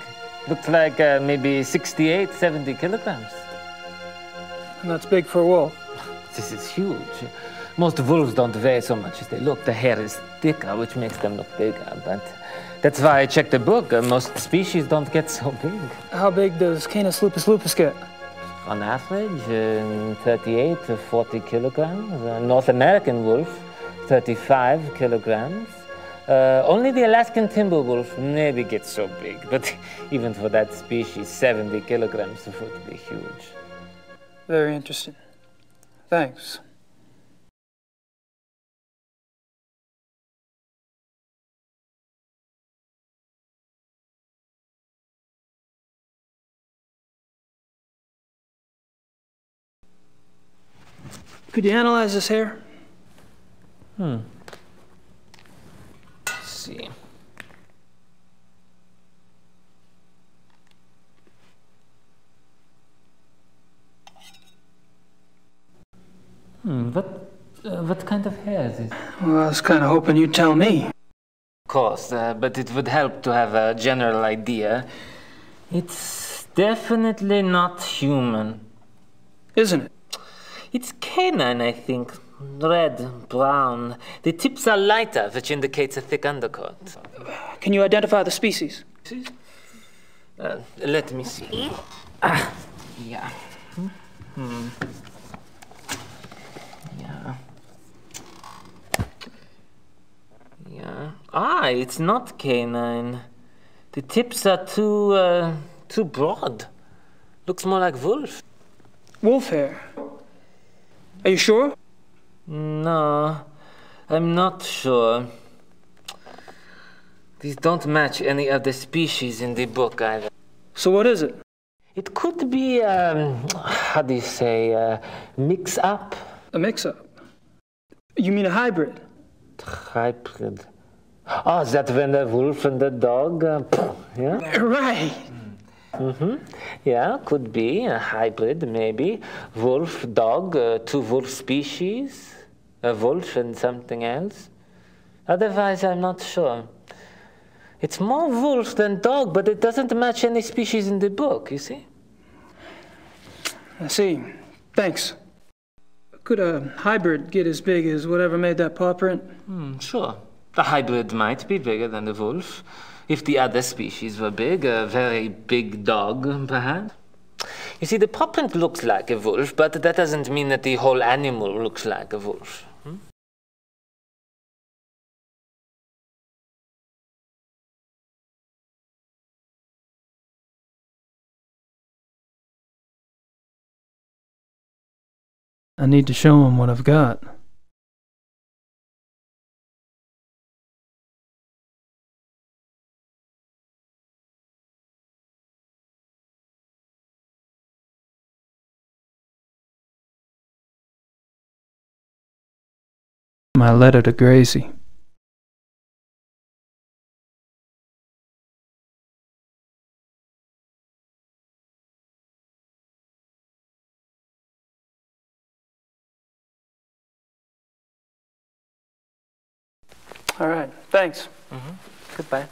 Looks like uh, maybe 68, 70 kilograms. And that's big for a wolf. <laughs> This is huge. Most wolves don't weigh so much as they look. The hair is thicker, which makes them look bigger. But that's why I checked the book. Uh, most species don't get so big. How big does Canis lupus lupus get? On average, um, 38 to 40 kilograms. A North American wolf, 35 kilograms. Uh, only the Alaskan timber wolf maybe gets so big, <laughs> but even for that species, 70 kilograms would be huge. Very interesting. Thanks. Could you analyze this hair? Hmm. Let's see. Hmm, what, uh, what kind of hair is it? Well, I was kind of hoping you'd tell me. Of course, uh, but it would help to have a general idea. It's definitely not human. Isn't it? It's canine, I think. Red, brown. The tips are lighter, which indicates a thick undercoat. Can you identify the species? Uh, let me see. Ah, yeah. Hmm. Yeah. Yeah. Ah, it's not canine. The tips are too, uh, too broad. Looks more like wolf. Wolf hair. Are you sure? No, I'm not sure. These don't match any of the species in the book either. So what is it? It could be, um, how do you say, uh, mix up? A mix-up. You mean a hybrid? Hybrid. Oh, is that when the wolf and the dog, uh, yeah? Right. Mm-hmm. Yeah, could be a hybrid, maybe. Wolf, dog, uh, two wolf species, a wolf and something else. Otherwise, I'm not sure. It's more wolf than dog, but it doesn't match any species in the book, you see? I see. Thanks. Could a hybrid get as big as whatever made that paw print? Hmm, sure. The hybrid might be bigger than the wolf. If the other species were big, a very big dog, perhaps. You see, the paw looks like a wolf, but that doesn't mean that the whole animal looks like a wolf. Hmm? I need to show him what I've got. My letter to Gracie. All right. Thanks. Mm-hmm. Goodbye.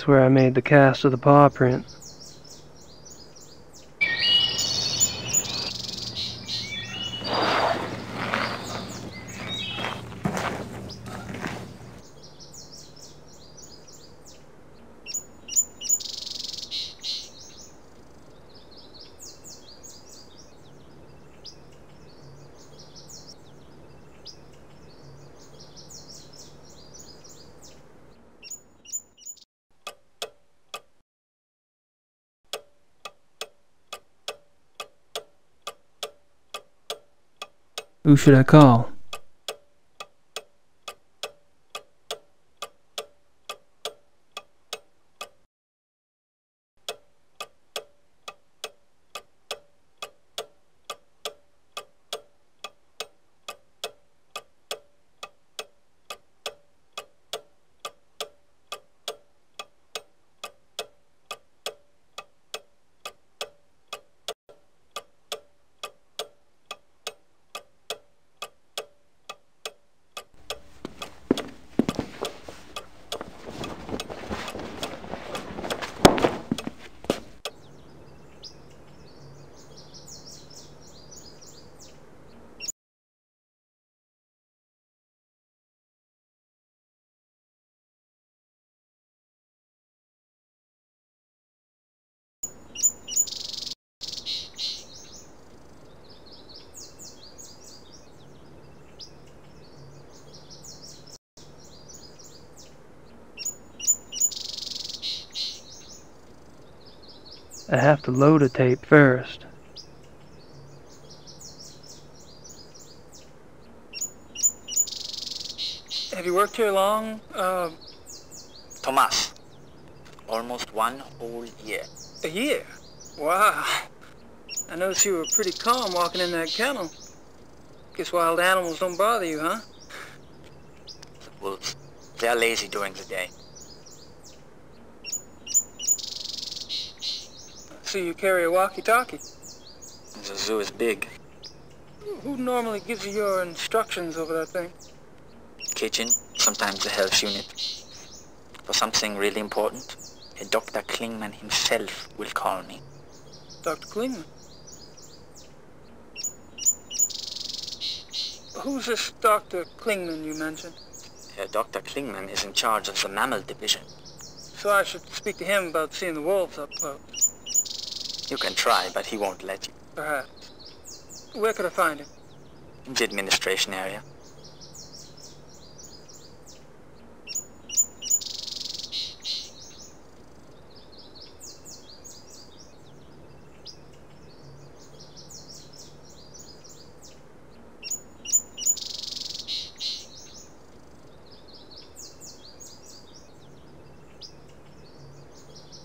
That's where I made the cast of the paw print. Who should I call? I have to load a tape first. Have you worked here long? Uh, Tomas. Almost one whole year. a year? Wow. I noticed you were pretty calm walking in that kennel. Guess wild animals don't bother you, huh? Wolves. They're lazy during the day. See you carry a walkie-talkie. The zoo is big. Who normally gives you your instructions over that thing? Kitchen, sometimes the health unit. For something really important, a Dr. Klingmann himself will call me. Dr. Klingmann? Who's this Dr. Klingmann you mentioned? Uh, Dr. Klingmann is in charge of the mammal division. So I should speak to him about seeing the wolves up close. You can try, but he won't let you. Perhaps. Where could I find him? In the administration area.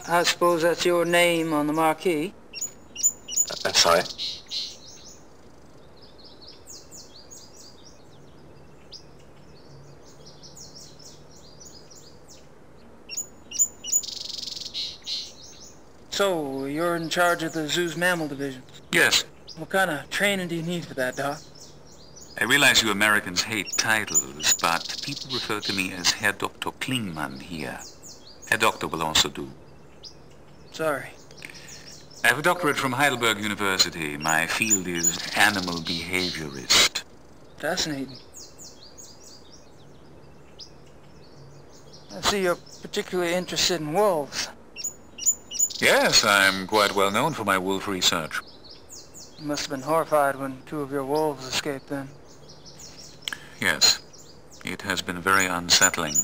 I suppose that's your name on the marquee. Uh, I'm sorry. So, you're in charge of the zoo's mammal division. Yes. What kind of training do you need for that, Doc? I realize you Americans hate titles, but people refer to me as Herr Dr. Klingmann here. Herr Doctor will also do. Sorry. I have a doctorate from Heidelberg University. My field is animal behaviorist. Fascinating. I see you're particularly interested in wolves. Yes, I'm quite well known for my wolf research. You must have been horrified when two of your wolves escaped then. Yes, it has been very unsettling.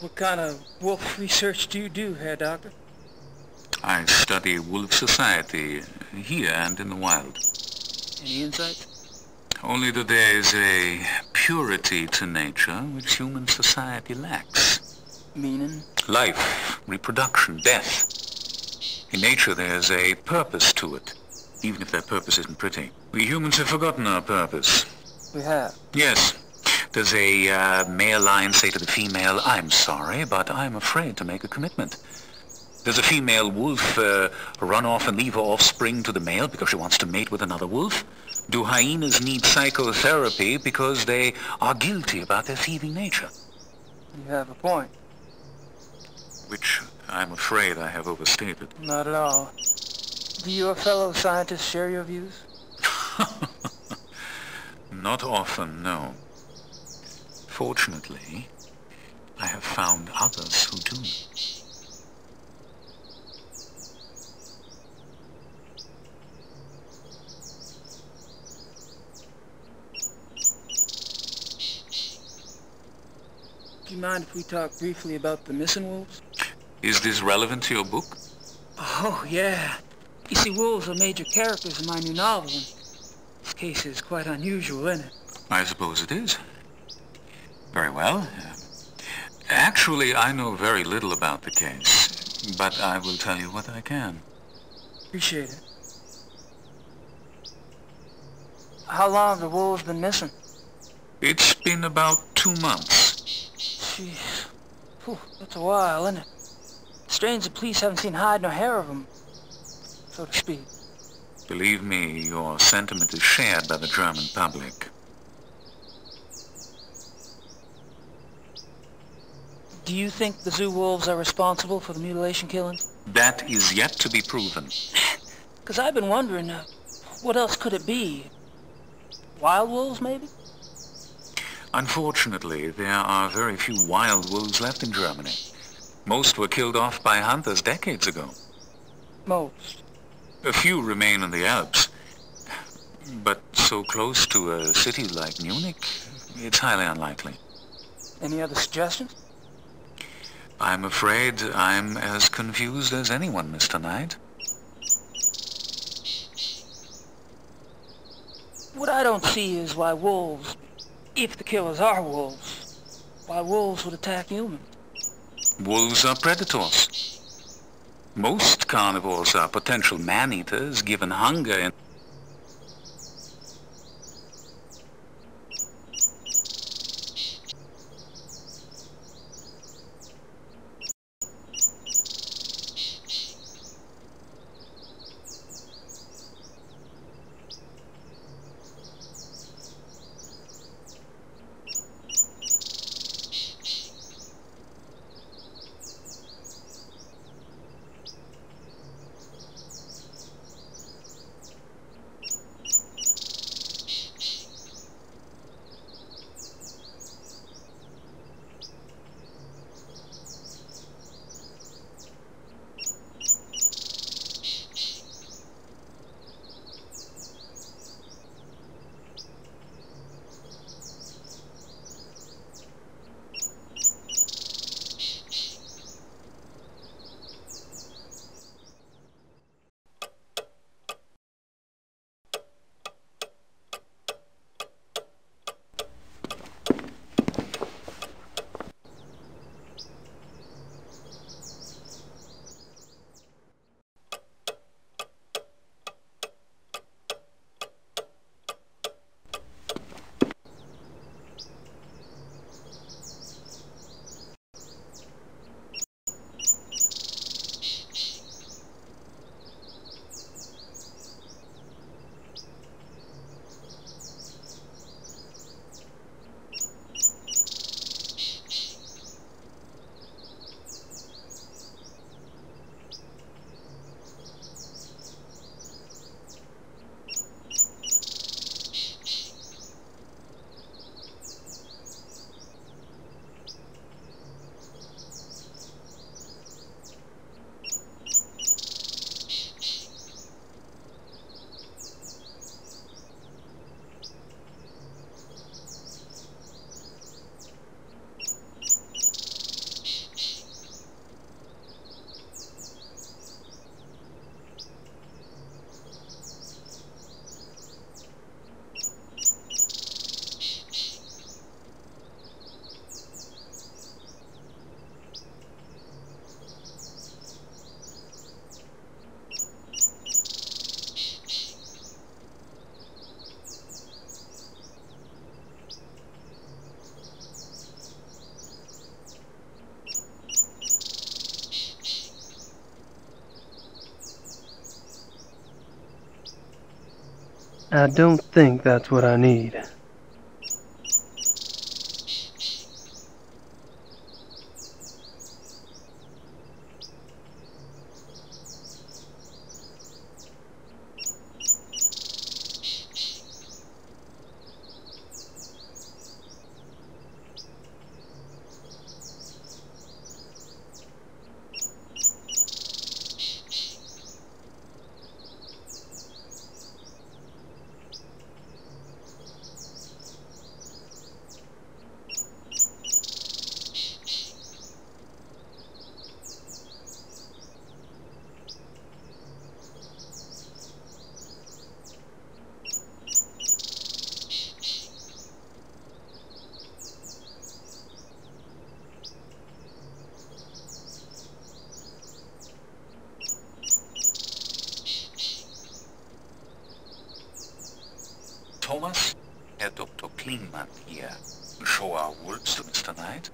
What kind of wolf research do you do, Herr Doctor? I study wolf society here and in the wild. Any insights? Only that there is a purity to nature which human society lacks. Meaning? Life, reproduction, death. In nature there's a purpose to it, even if that purpose isn't pretty. We humans have forgotten our purpose. We have. Yes. Does a uh, male lion say to the female, I'm sorry, but I'm afraid to make a commitment? Does a female wolf uh, run off and leave her offspring to the male because she wants to mate with another wolf? Do hyenas need psychotherapy because they are guilty about their thieving nature? You have a point. Which I'm afraid I have overstated. Not at all. Do your fellow scientists share your views? <laughs> Not often, no. Fortunately, I have found others who do. Do you mind if we talk briefly about the missing wolves? Is this relevant to your book? Oh, yeah. You see, wolves are major characters in my new novel, and this case is quite unusual, isn't it? I suppose it is. Very well. Actually, I know very little about the case, but I will tell you what I can. Appreciate it. How long have the wolves been missing? It's been about two months. Jeez. Whew, that's a while, isn't it? Strange the police haven't seen hide nor hair of them, so to speak. Believe me, your sentiment is shared by the German public. Do you think the zoo wolves are responsible for the mutilation killings? That is yet to be proven. <laughs> Because I've been wondering, uh, what else could it be? Wild wolves, maybe? Unfortunately, there are very few wild wolves left in Germany. Most were killed off by hunters decades ago. Most. A few remain in the Alps. But so close to a city like Munich, it's highly unlikely. Any other suggestions? I'm afraid I'm as confused as anyone, Mr. Knight. What I don't see is why wolves, if the killers are wolves, why wolves would attack humans. Wolves are predators. Most carnivores are potential man-eaters given hunger and... I don't think that's what I need. Thomas, Herr Dr. Klingmann hier. Show our wolves to Mr. Knight?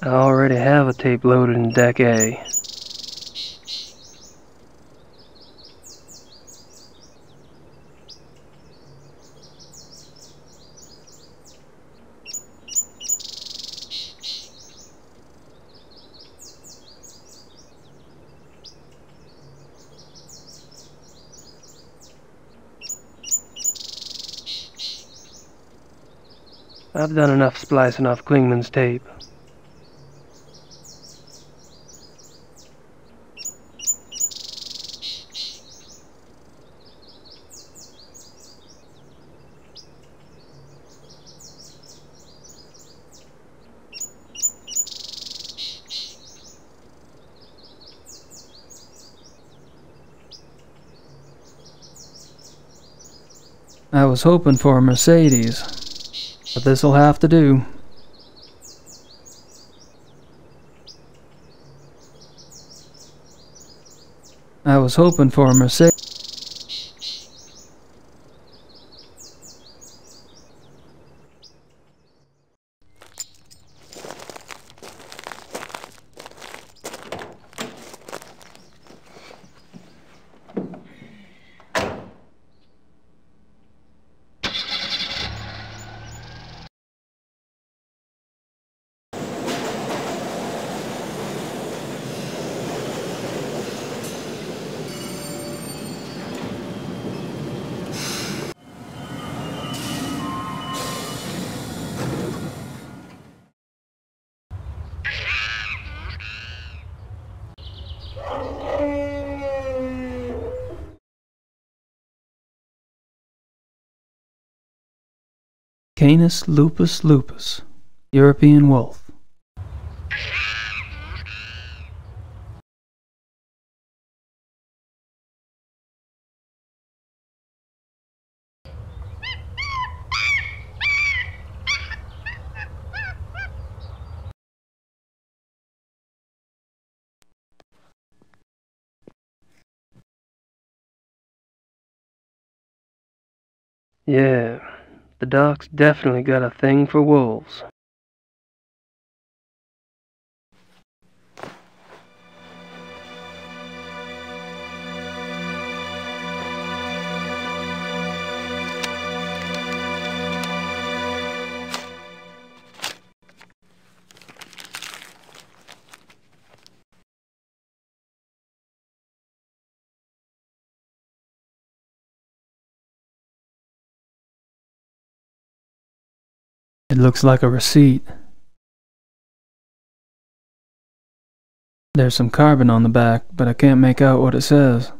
I already have a tape loaded in Deck A. I've done enough splicing off Klingmann's tape. Was hoping for a Mercedes, but this'll have to do. I was hoping for a Mercedes. Canis lupus lupus, European wolf. Yeah, the doc's definitely got a thing for wolves. It looks like a receipt. There's some carbon on the back, but I can't make out what it says.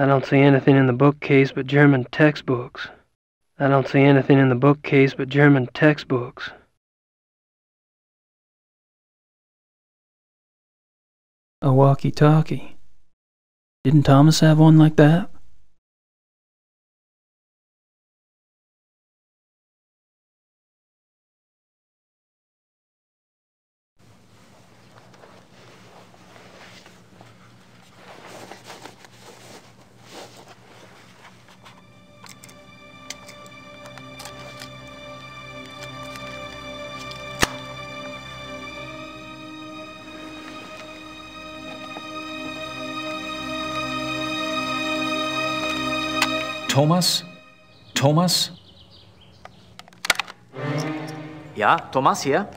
I don't see anything in the bookcase but German textbooks. I don't see anything in the bookcase but German textbooks. A walkie-talkie. Didn't Thomas have one like that? Thomas? Thomas? Ja, Thomas hier.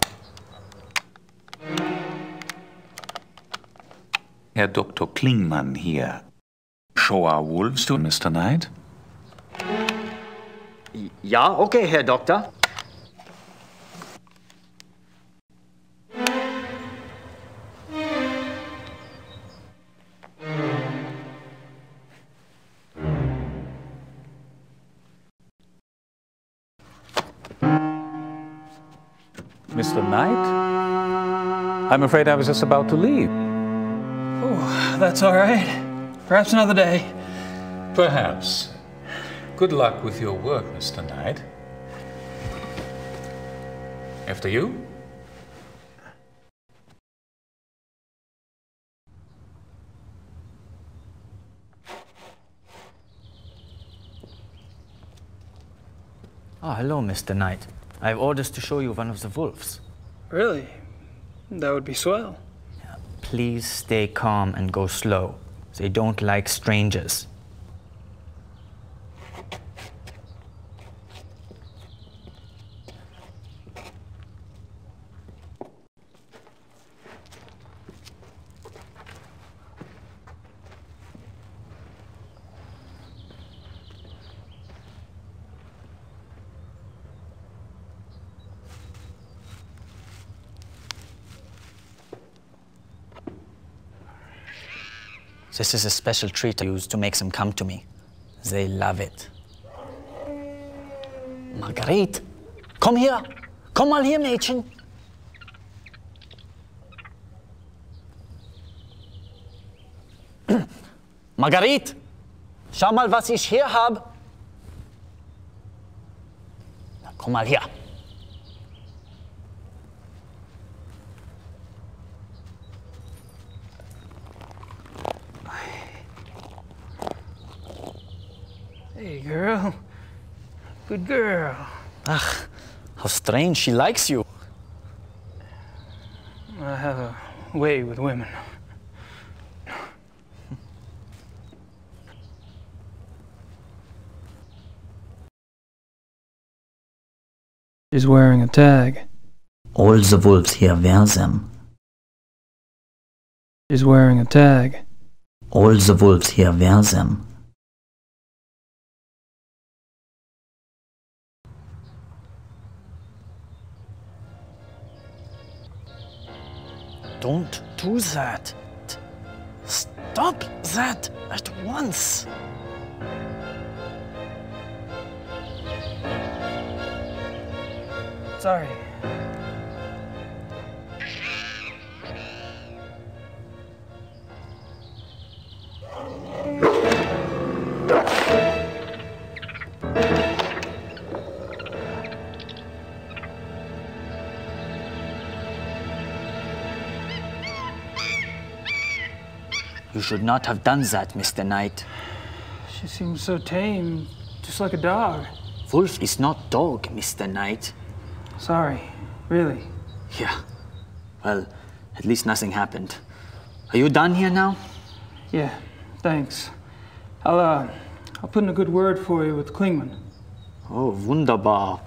Herr Dr. Klingmann hier. Show our wolves to Mr. Knight? Ja, okay, Herr Doktor. I'm afraid I was just about to leave. Oh, that's all right. Perhaps another day. Perhaps. Good luck with your work, Mr. Knight. After you? Oh, hello, Mr. Knight. I have orders to show you one of the wolves. Really? That would be swell. Please stay calm and go slow. They don't like strangers. This is a special treat I use to make them come to me. They love it. Marguerite, komm hier. Komm mal hier, Mädchen. Marguerite, schau mal, was ich hier habe. Komm mal her. Hey, girl. Good girl. Ach, how strange. She likes you. I have a way with women. She's wearing a tag. All the wolves here wear them. She's wearing a tag. All the wolves here wear them. Don't do that. Stop that at once. Sorry. You should not have done that, Mr. Knight. She seems so tame, just like a dog. Wolf is not dog, Mr. Knight. Sorry, really. Yeah. Well, at least nothing happened. Are you done here now? Yeah, thanks. I'll, uh, I'll put in a good word for you with Klingmann. Oh, wunderbar.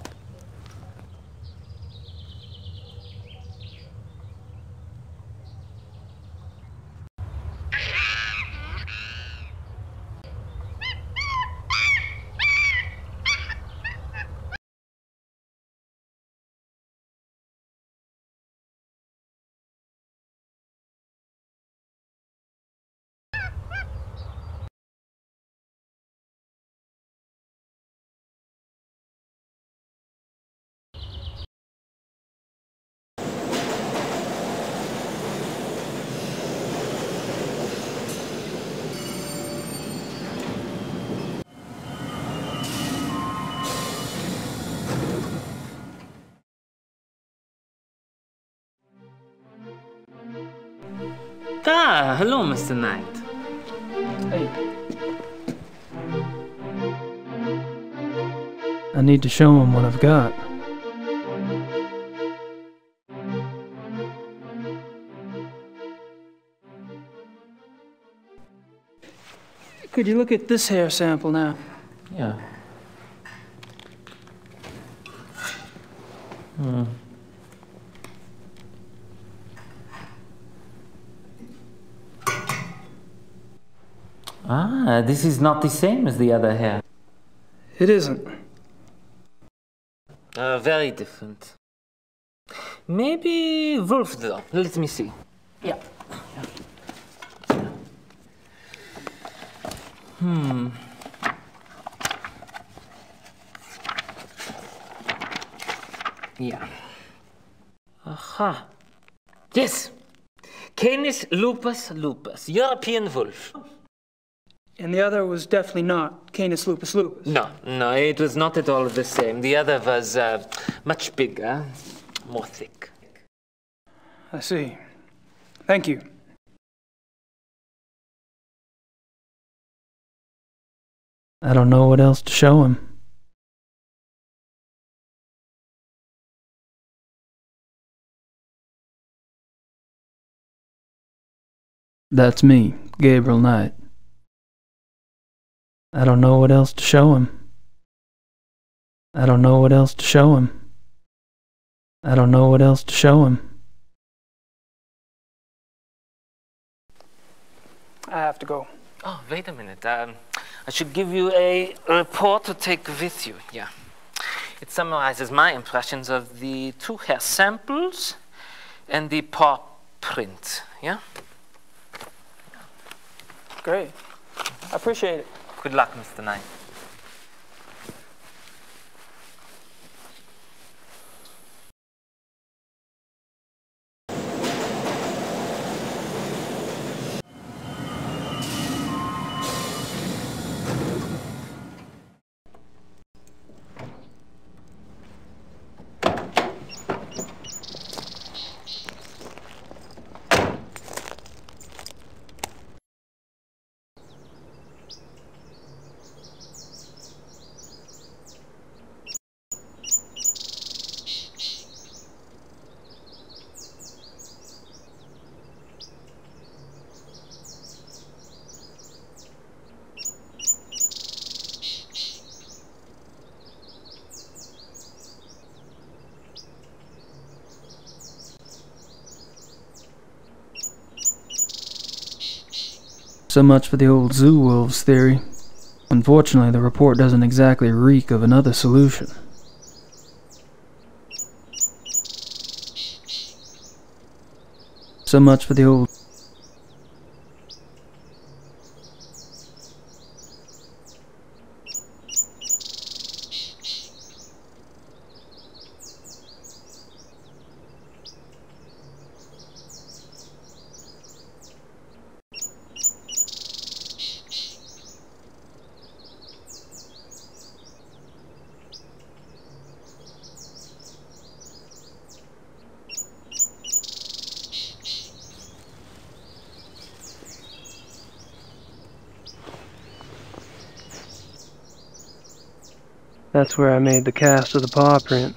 Hello, Mr. Knight. Hey. I need to show him what I've got. Could you look at this hair sample now? Yeah. Hmm. Ah, this is not the same as the other hair. It isn't. Uh, very different. Maybe wolf though. Let me see. Yeah. Hmm. Yeah. Aha. Yes. Canis lupus lupus, European wolf. And the other was definitely not Canis lupus lupus. No, no, it was not at all the same. The other was uh, much bigger, more thick. I see. Thank you. I don't know what else to show him. That's me, Gabriel Knight. I don't know what else to show him. I don't know what else to show him. I don't know what else to show him. I have to go. Oh, wait a minute. Um, I should give you a report to take with you. Yeah. It summarizes my impressions of the two hair samples and the paw print. Yeah? Great. I appreciate it. Good luck, Mr. Knight. So much for the old zoo wolves theory. Unfortunately, the report doesn't exactly reek of another solution. So much for the old That's where I made the cast of the paw print.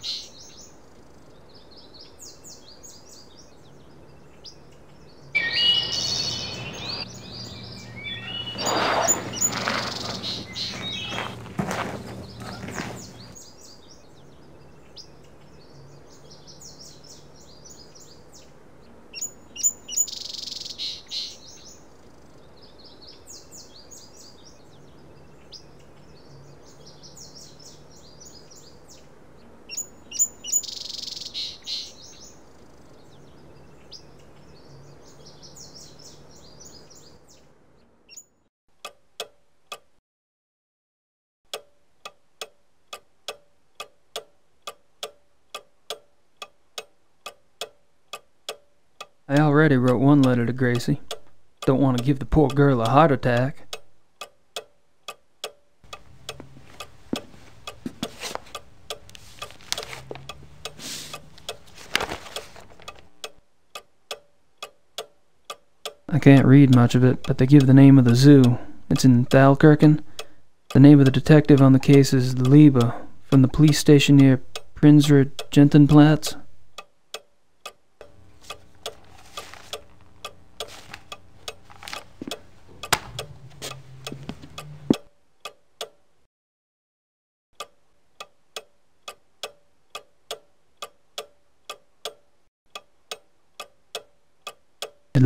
I already wrote one letter to Gracie. Don't want to give the poor girl a heart attack. I can't read much of it, but they give the name of the zoo. It's in Thalkirchen. The name of the detective on the case is Leber, from the police station near Prinzre Gentenplatz. It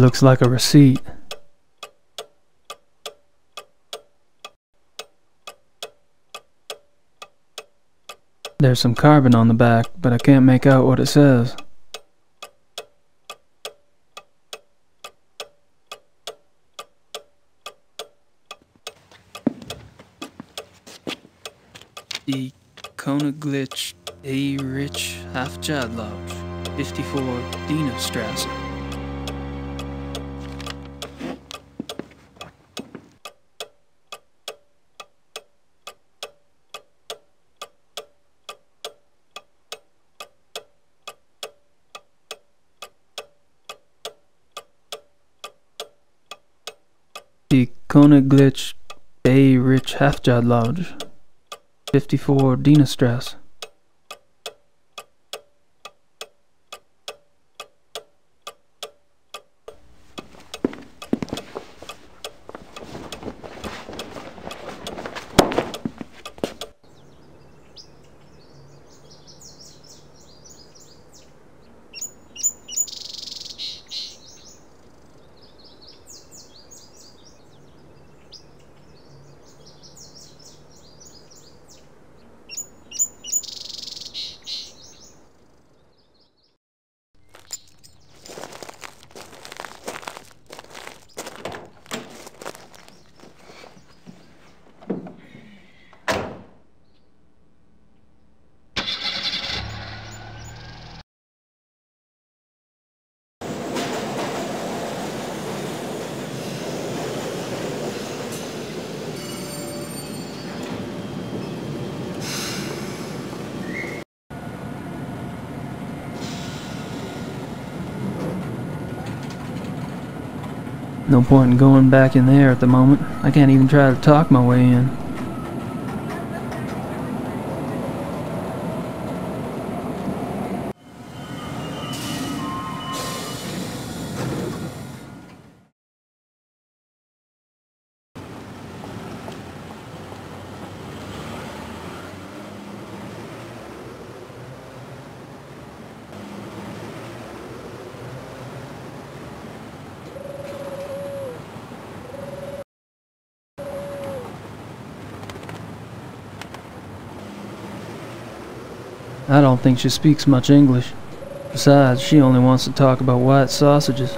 looks like a receipt. There's some carbon on the back, but I can't make out what it says. The Königlich A. Rich Hafjad Lodge, 54 Diener Die Königlich Bay Rich Hafjad Lodge, 54 Dienerstrasse. Point in going back in there at the moment. I can't even try to talk my way in. I don't think she speaks much English. Besides, she only wants to talk about white sausages.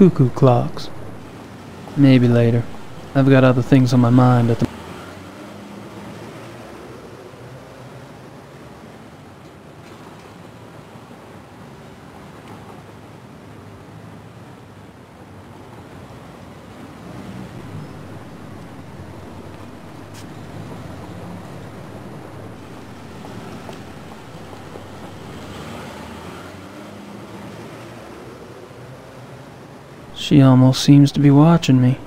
Cuckoo clocks. Maybe later. I've got other things on my mind at the She almost seems to be watching me.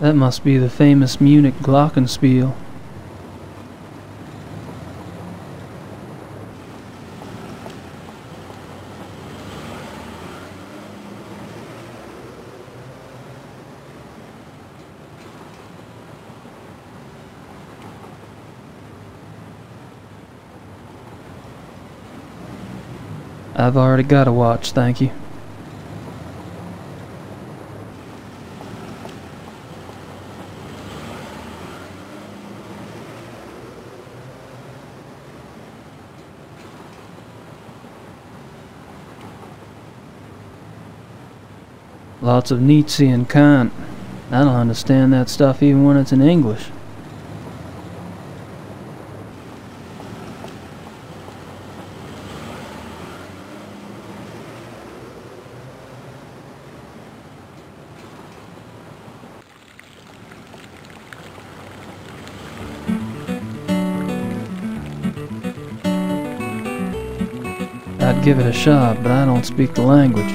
That must be the famous Munich Glockenspiel. I've already got a watch, thank you. Lots of Nietzsche and Kant. I don't understand that stuff even when it's in English. Give it a shot, but I don't speak the language.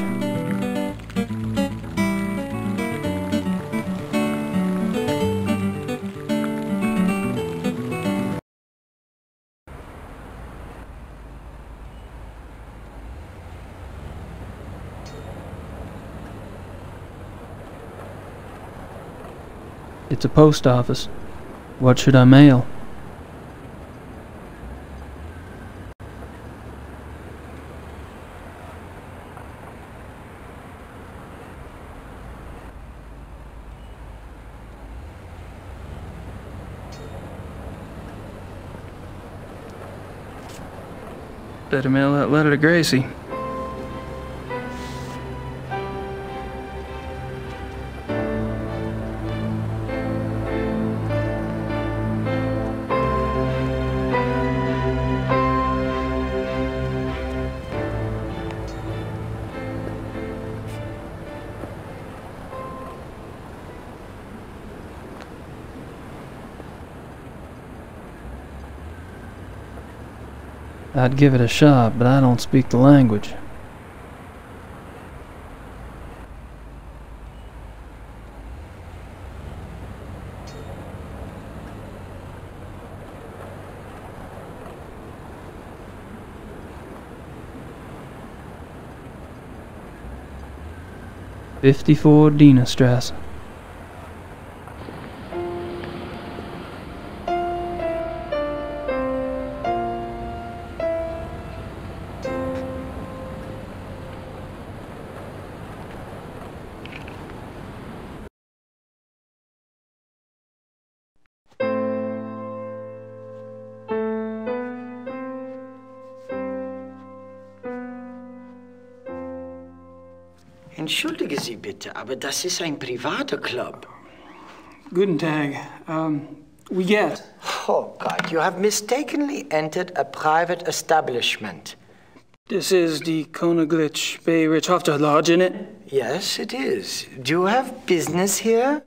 It's a post office. What should I mail? Better mail that letter to Gracie. I'd give it a shot, but I don't speak the language. Fifty-four Dienerstrasse. Entschuldige Sie bitte, aber das ist ein privater Club. Guten Tag. Um, we get. Oh, God, you have mistakenly entered a private establishment. This is the Konaglitch Bay Richthofen Lodge, isn't it? Yes, it is. Do you have business here?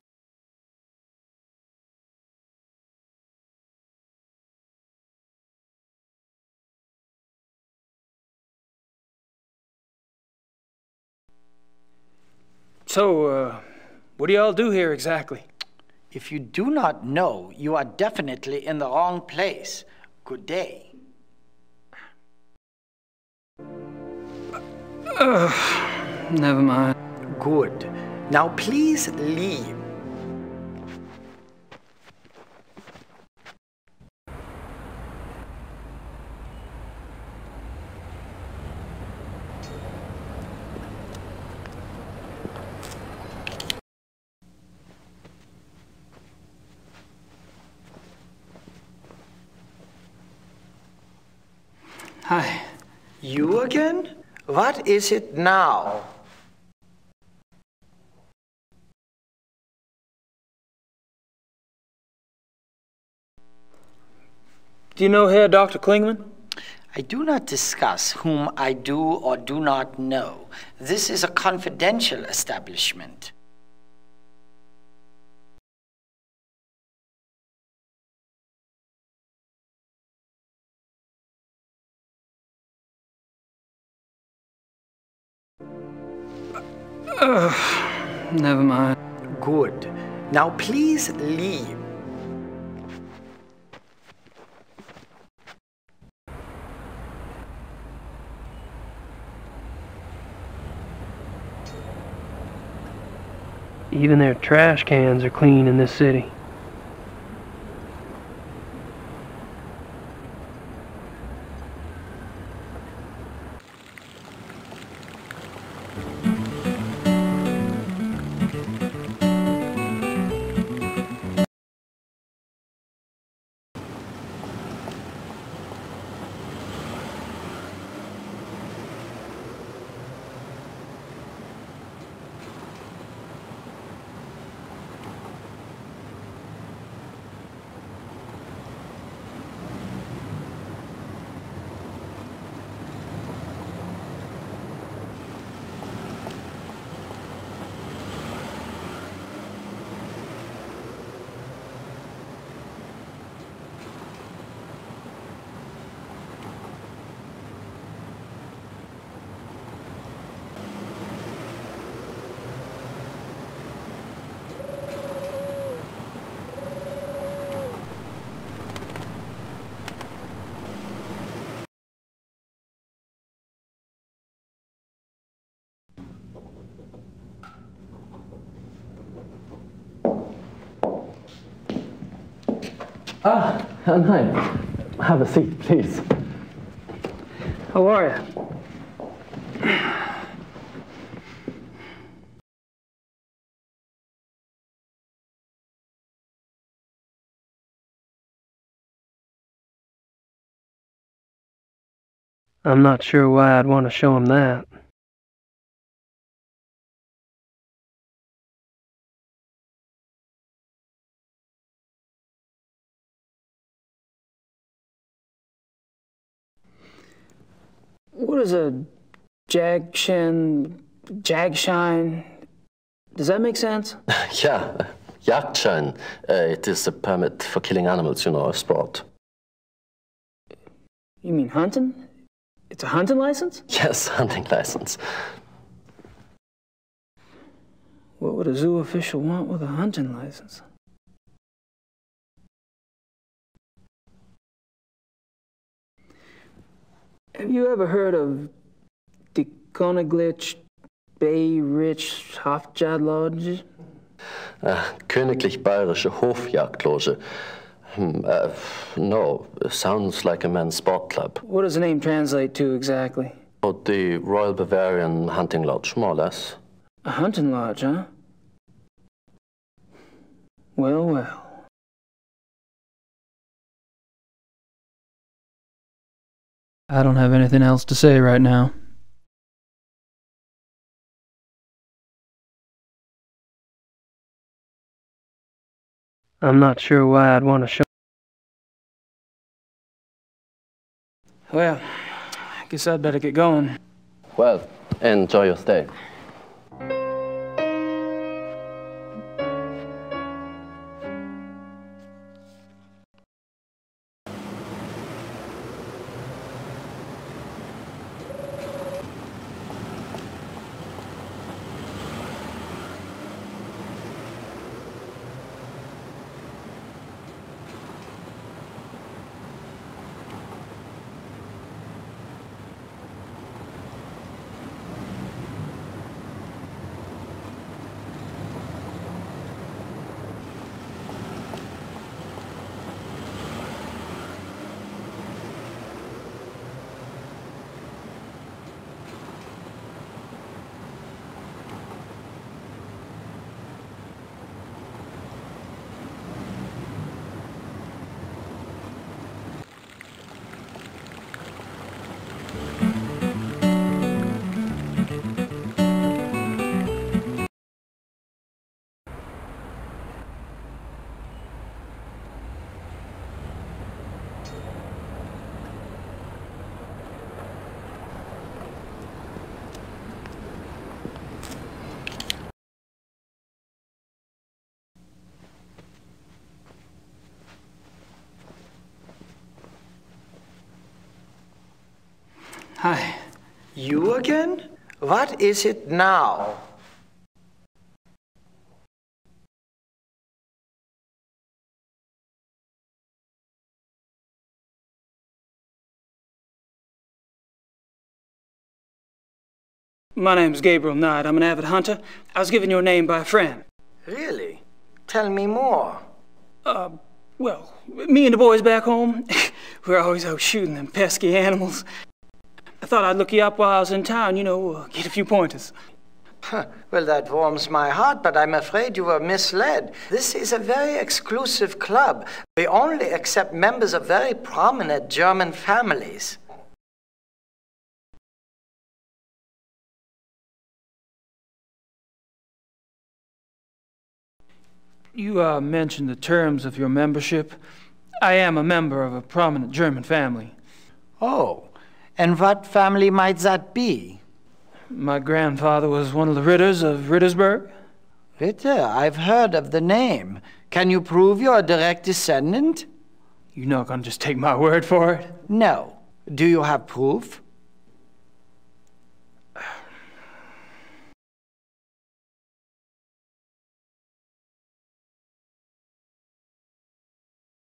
So, uh, what do y'all do here exactly? If you do not know, you are definitely in the wrong place. Good day. Uh, never mind. Good. Now please leave. Hi. You again? What is it now? Do you know Herr Dr. Klingmann? I do not discuss whom I do or do not know. This is a confidential establishment. Never mind. Good. Now please leave. Even their trash cans are clean in this city. Ah, hi. Have a seat, please. How are you? I'm not sure why I'd want to show him that. What is a Jagshan, Jagshine? Does that make sense? <laughs> yeah, Jagdschein. Uh, it is a permit for killing animals, you know, a sport. You mean hunting? It's a hunting license? <laughs> Yes, hunting license. What would a zoo official want with a hunting license? Have you ever heard of the Koninklijk Bay Rich Hofjagdlodge? Uh, Königlich Bayerische Hofjagdloge. Hmm, uh, no, sounds like a men's sport club. What does the name translate to exactly? Oh, the Royal Bavarian Hunting Lodge, more or less. A hunting lodge, huh? Well, well. I don't have anything else to say right now. I'm not sure why I'd want to show. Well, I guess I'd better get going. Well, enjoy your stay. You again? What is it now? My name's Gabriel Knight. I'm an avid hunter. I was given your name by a friend. Really? Tell me more. Uh, well, me and the boys back home, <laughs> we're always out shooting them pesky animals. I thought I'd look you up while I was in town, you know, get a few pointers. Well, that warms my heart, but I'm afraid you were misled. This is a very exclusive club. We only accept members of very prominent German families. You uh, mentioned the terms of your membership. I am a member of a prominent German family. Oh, and what family might that be? My grandfather was one of the Ritters of Rittersburg. Ritter, I've heard of the name. Can you prove you're a direct descendant? You're not going to just take my word for it? No. Do you have proof?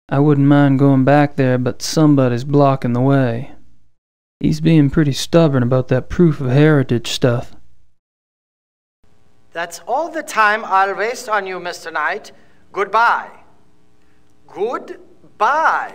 I wouldn't mind going back there, but somebody's blocking the way. He's being pretty stubborn about that proof of heritage stuff. That's all the time I'll waste on you, Mr. Knight. Goodbye. Goodbye.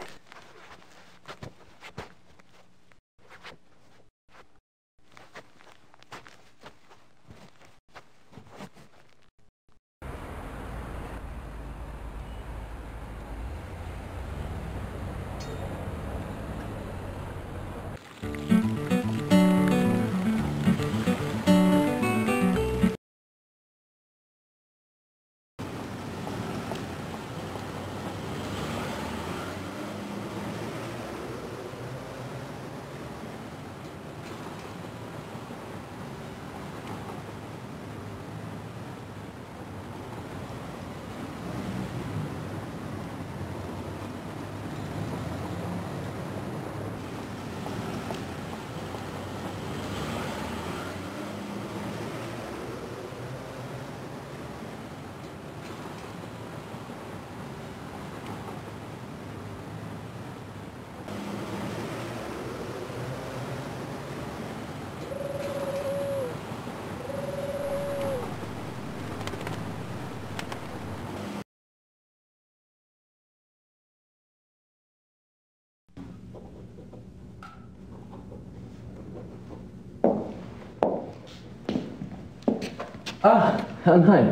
Ah, Anheim.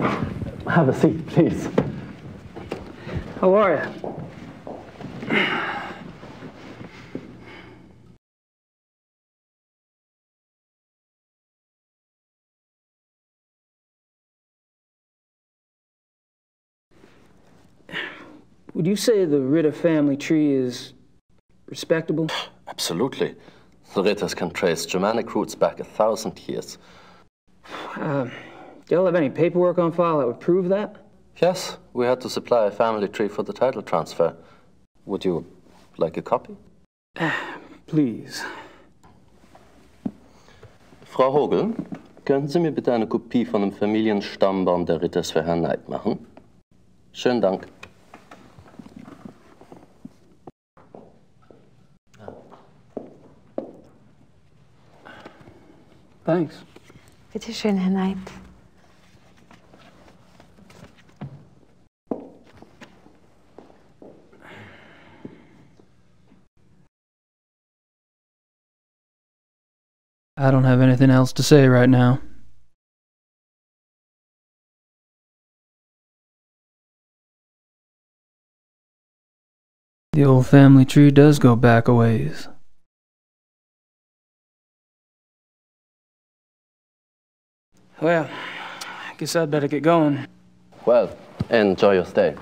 Have a seat, please. How are you? Would you say the Ritter family tree is respectable? Absolutely. The Ritters can trace Germanic roots back a thousand years. Uh, do y'all have any paperwork on file that would prove that? Yes, we had to supply a family tree for the title transfer. Would you like a copy? <sighs> Please. Frau Hogel, könnten Sie mir bitte eine Kopie von dem Familienstammbaum der Ritters für Herrn Neid machen? Schönen Dank. Thanks. Bitte schön, Herr Knight. I don't have anything else to say right now. The old family tree does go back a ways. Well, I guess I'd better get going. Well, enjoy your stay.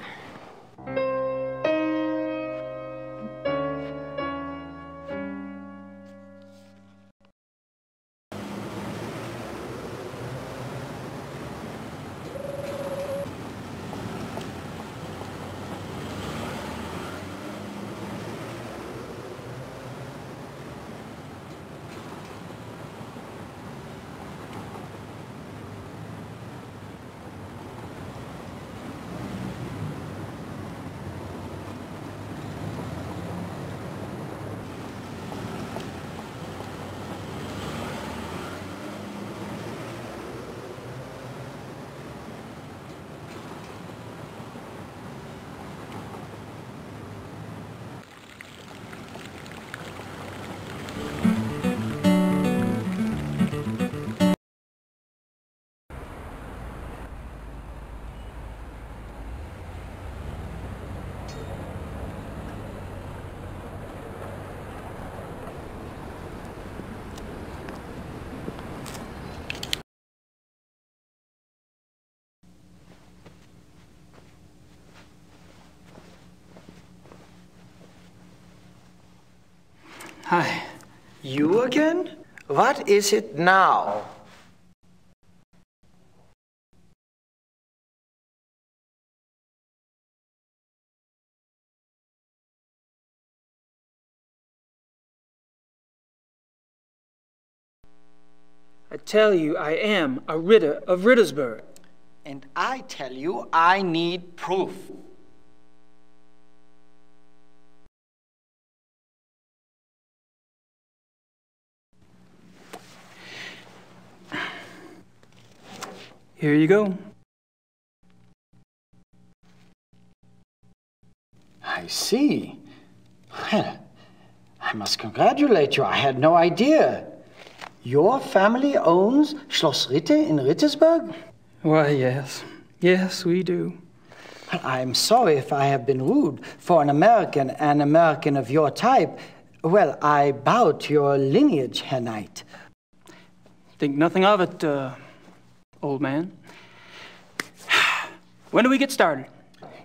Hi. You again? What is it now? I tell you, I am a Ritter of Rittersburg. And I tell you, I need proof. Here you go. I see. Well, I must congratulate you. I had no idea. Your family owns Schloss Ritter in Rittersberg? Why, yes. Yes, we do. I'm sorry if I have been rude. For an American, an American of your type, well, I bow to your lineage, Herr Knight. Think nothing of it, uh, old man. <sighs> When do we get started?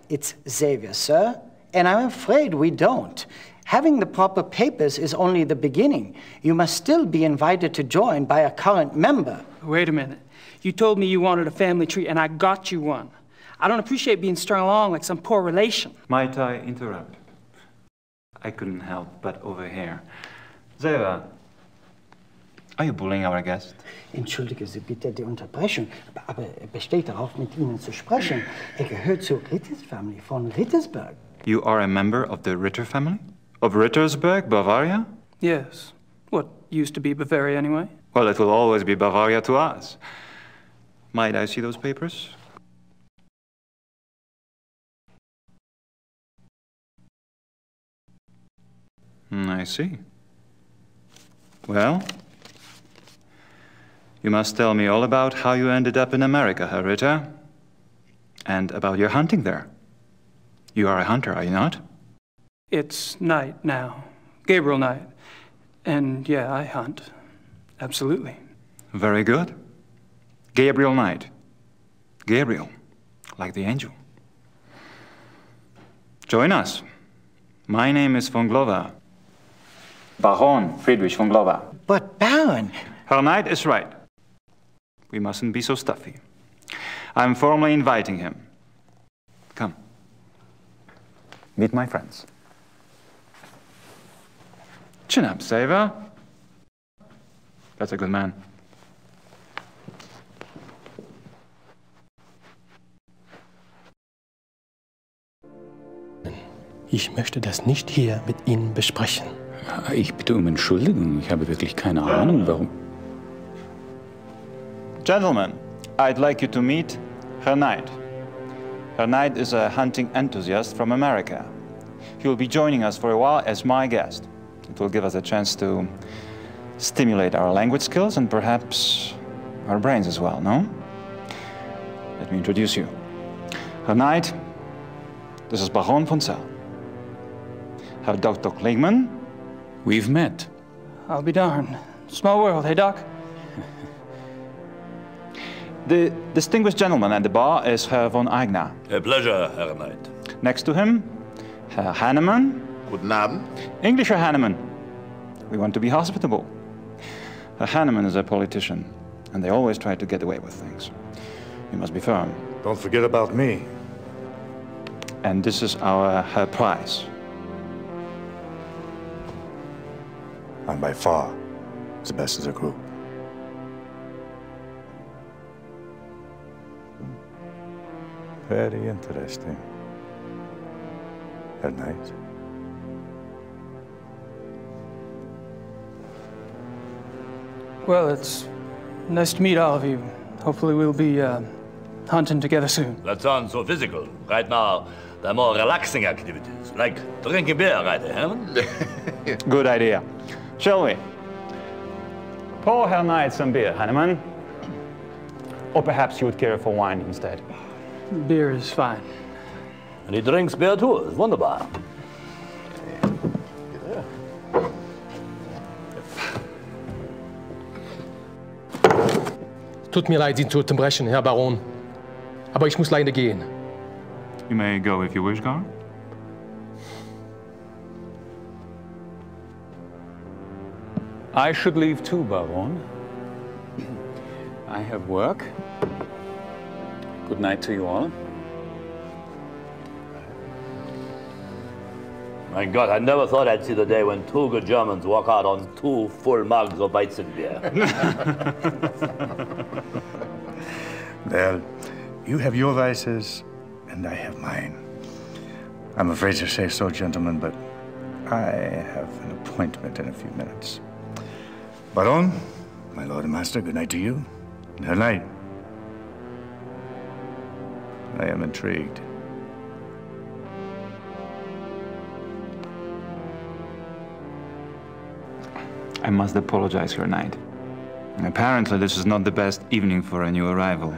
It's Xavier, sir, and I'm afraid we don't. Having the proper papers is only the beginning. You must still be invited to join by a current member. Wait a minute. You told me you wanted a family tree, and I got you one. I don't appreciate being strung along like some poor relation. Might I interrupt? I couldn't help but overhear. Zera, are you bullying our guest? Entschuldige Sie bitte die Unterbrechung, aber er besteht darauf, mit Ihnen zu sprechen. Er gehört zur Ritters Family von Rittersberg. You are a member of the Ritter family? Of Rittersberg, Bavaria? Yes. What used to be Bavaria, anyway? Well, it will always be Bavaria to us. Might I see those papers? Hmm, I see. Well, you must tell me all about how you ended up in America, Herr Ritter, and about your hunting there. You are a hunter, are you not? It's night now. Gabriel Knight. And yeah, I hunt. Absolutely. Very good. Gabriel Knight. Gabriel, like the angel. Join us. My name is von Glower. Baron Friedrich von Glower. But Baron... Herr Knight is right. We mustn't be so stuffy. I'm formally inviting him. Come. Meet my friends. Chin up, Saver. That's a good man. Ich möchte das nicht hier mit Ihnen besprechen. Ich bitte um Entschuldigung. Ich habe wirklich keine Ahnung, warum. Gentlemen, I'd like you to meet Herr Knight. Herr Knight is a hunting enthusiast from America. He will be joining us for a while as my guest. It will give us a chance to stimulate our language skills and perhaps our brains as well, no? Let me introduce you. Herr Knight, this is Baron von Zell. Herr Dr. Klingmann. We've met. I'll be darned. Small world, hey, Doc? The distinguished gentleman at the bar is Herr von Aigner. A pleasure, Herr Knight. Next to him, Herr Hanneman. Guten Abend. English Herr Hanneman. We want to be hospitable. Herr Hanneman is a politician, and they always try to get away with things. You must be firm. Don't forget about me. And this is our Herr Price. I'm by far the best of the group. Very interesting. At night. Well, it's nice to meet all of you. Hopefully, we'll be uh, hunting together soon. That sounds so physical. Right now, there are more relaxing activities, like drinking beer, right, Herman? <laughs> Good idea. Shall we? Pour Herr Knight some beer, Hanneman. Or perhaps you would care for wine instead. Beer is fine. And he drinks beer too. It's wunderbar. Tut mir leid, Sie zu unterbrechen, Herr Baron. Aber ich muss leider gehen. You may go if you wish, Gar. I should leave too, Baron. I have work. Good night to you all. My God, I never thought I'd see the day when two good Germans walk out on two full mugs of Weizenbier. <laughs> Well, you have your vices, and I have mine. I'm afraid to say so, gentlemen, but I have an appointment in a few minutes. Baron, my lord and master, good night to you. Good night. I am intrigued. I must apologize for night. Apparently, this is not the best evening for a new arrival.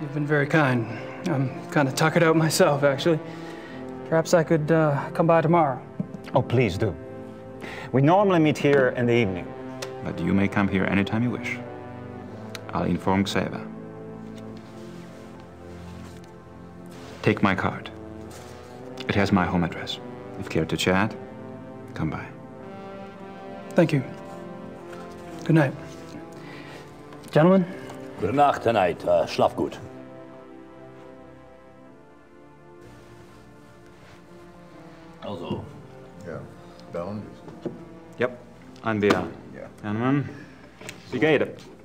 You've been very kind. I'm kind of tuckered out myself, actually. Perhaps I could uh, come by tomorrow. Oh, please do. We normally meet here in the evening. But you may come here anytime you wish. I'll inform Xaver. Take my card. It has my home address. If care to chat, come by. Thank you. Good night. Gentlemen? Gute Nacht, Herr Knight. Äh, schlaf gut. Also. Ja, down. Yep, I'm the, uh, Yeah. gentlemen. Wie geht het?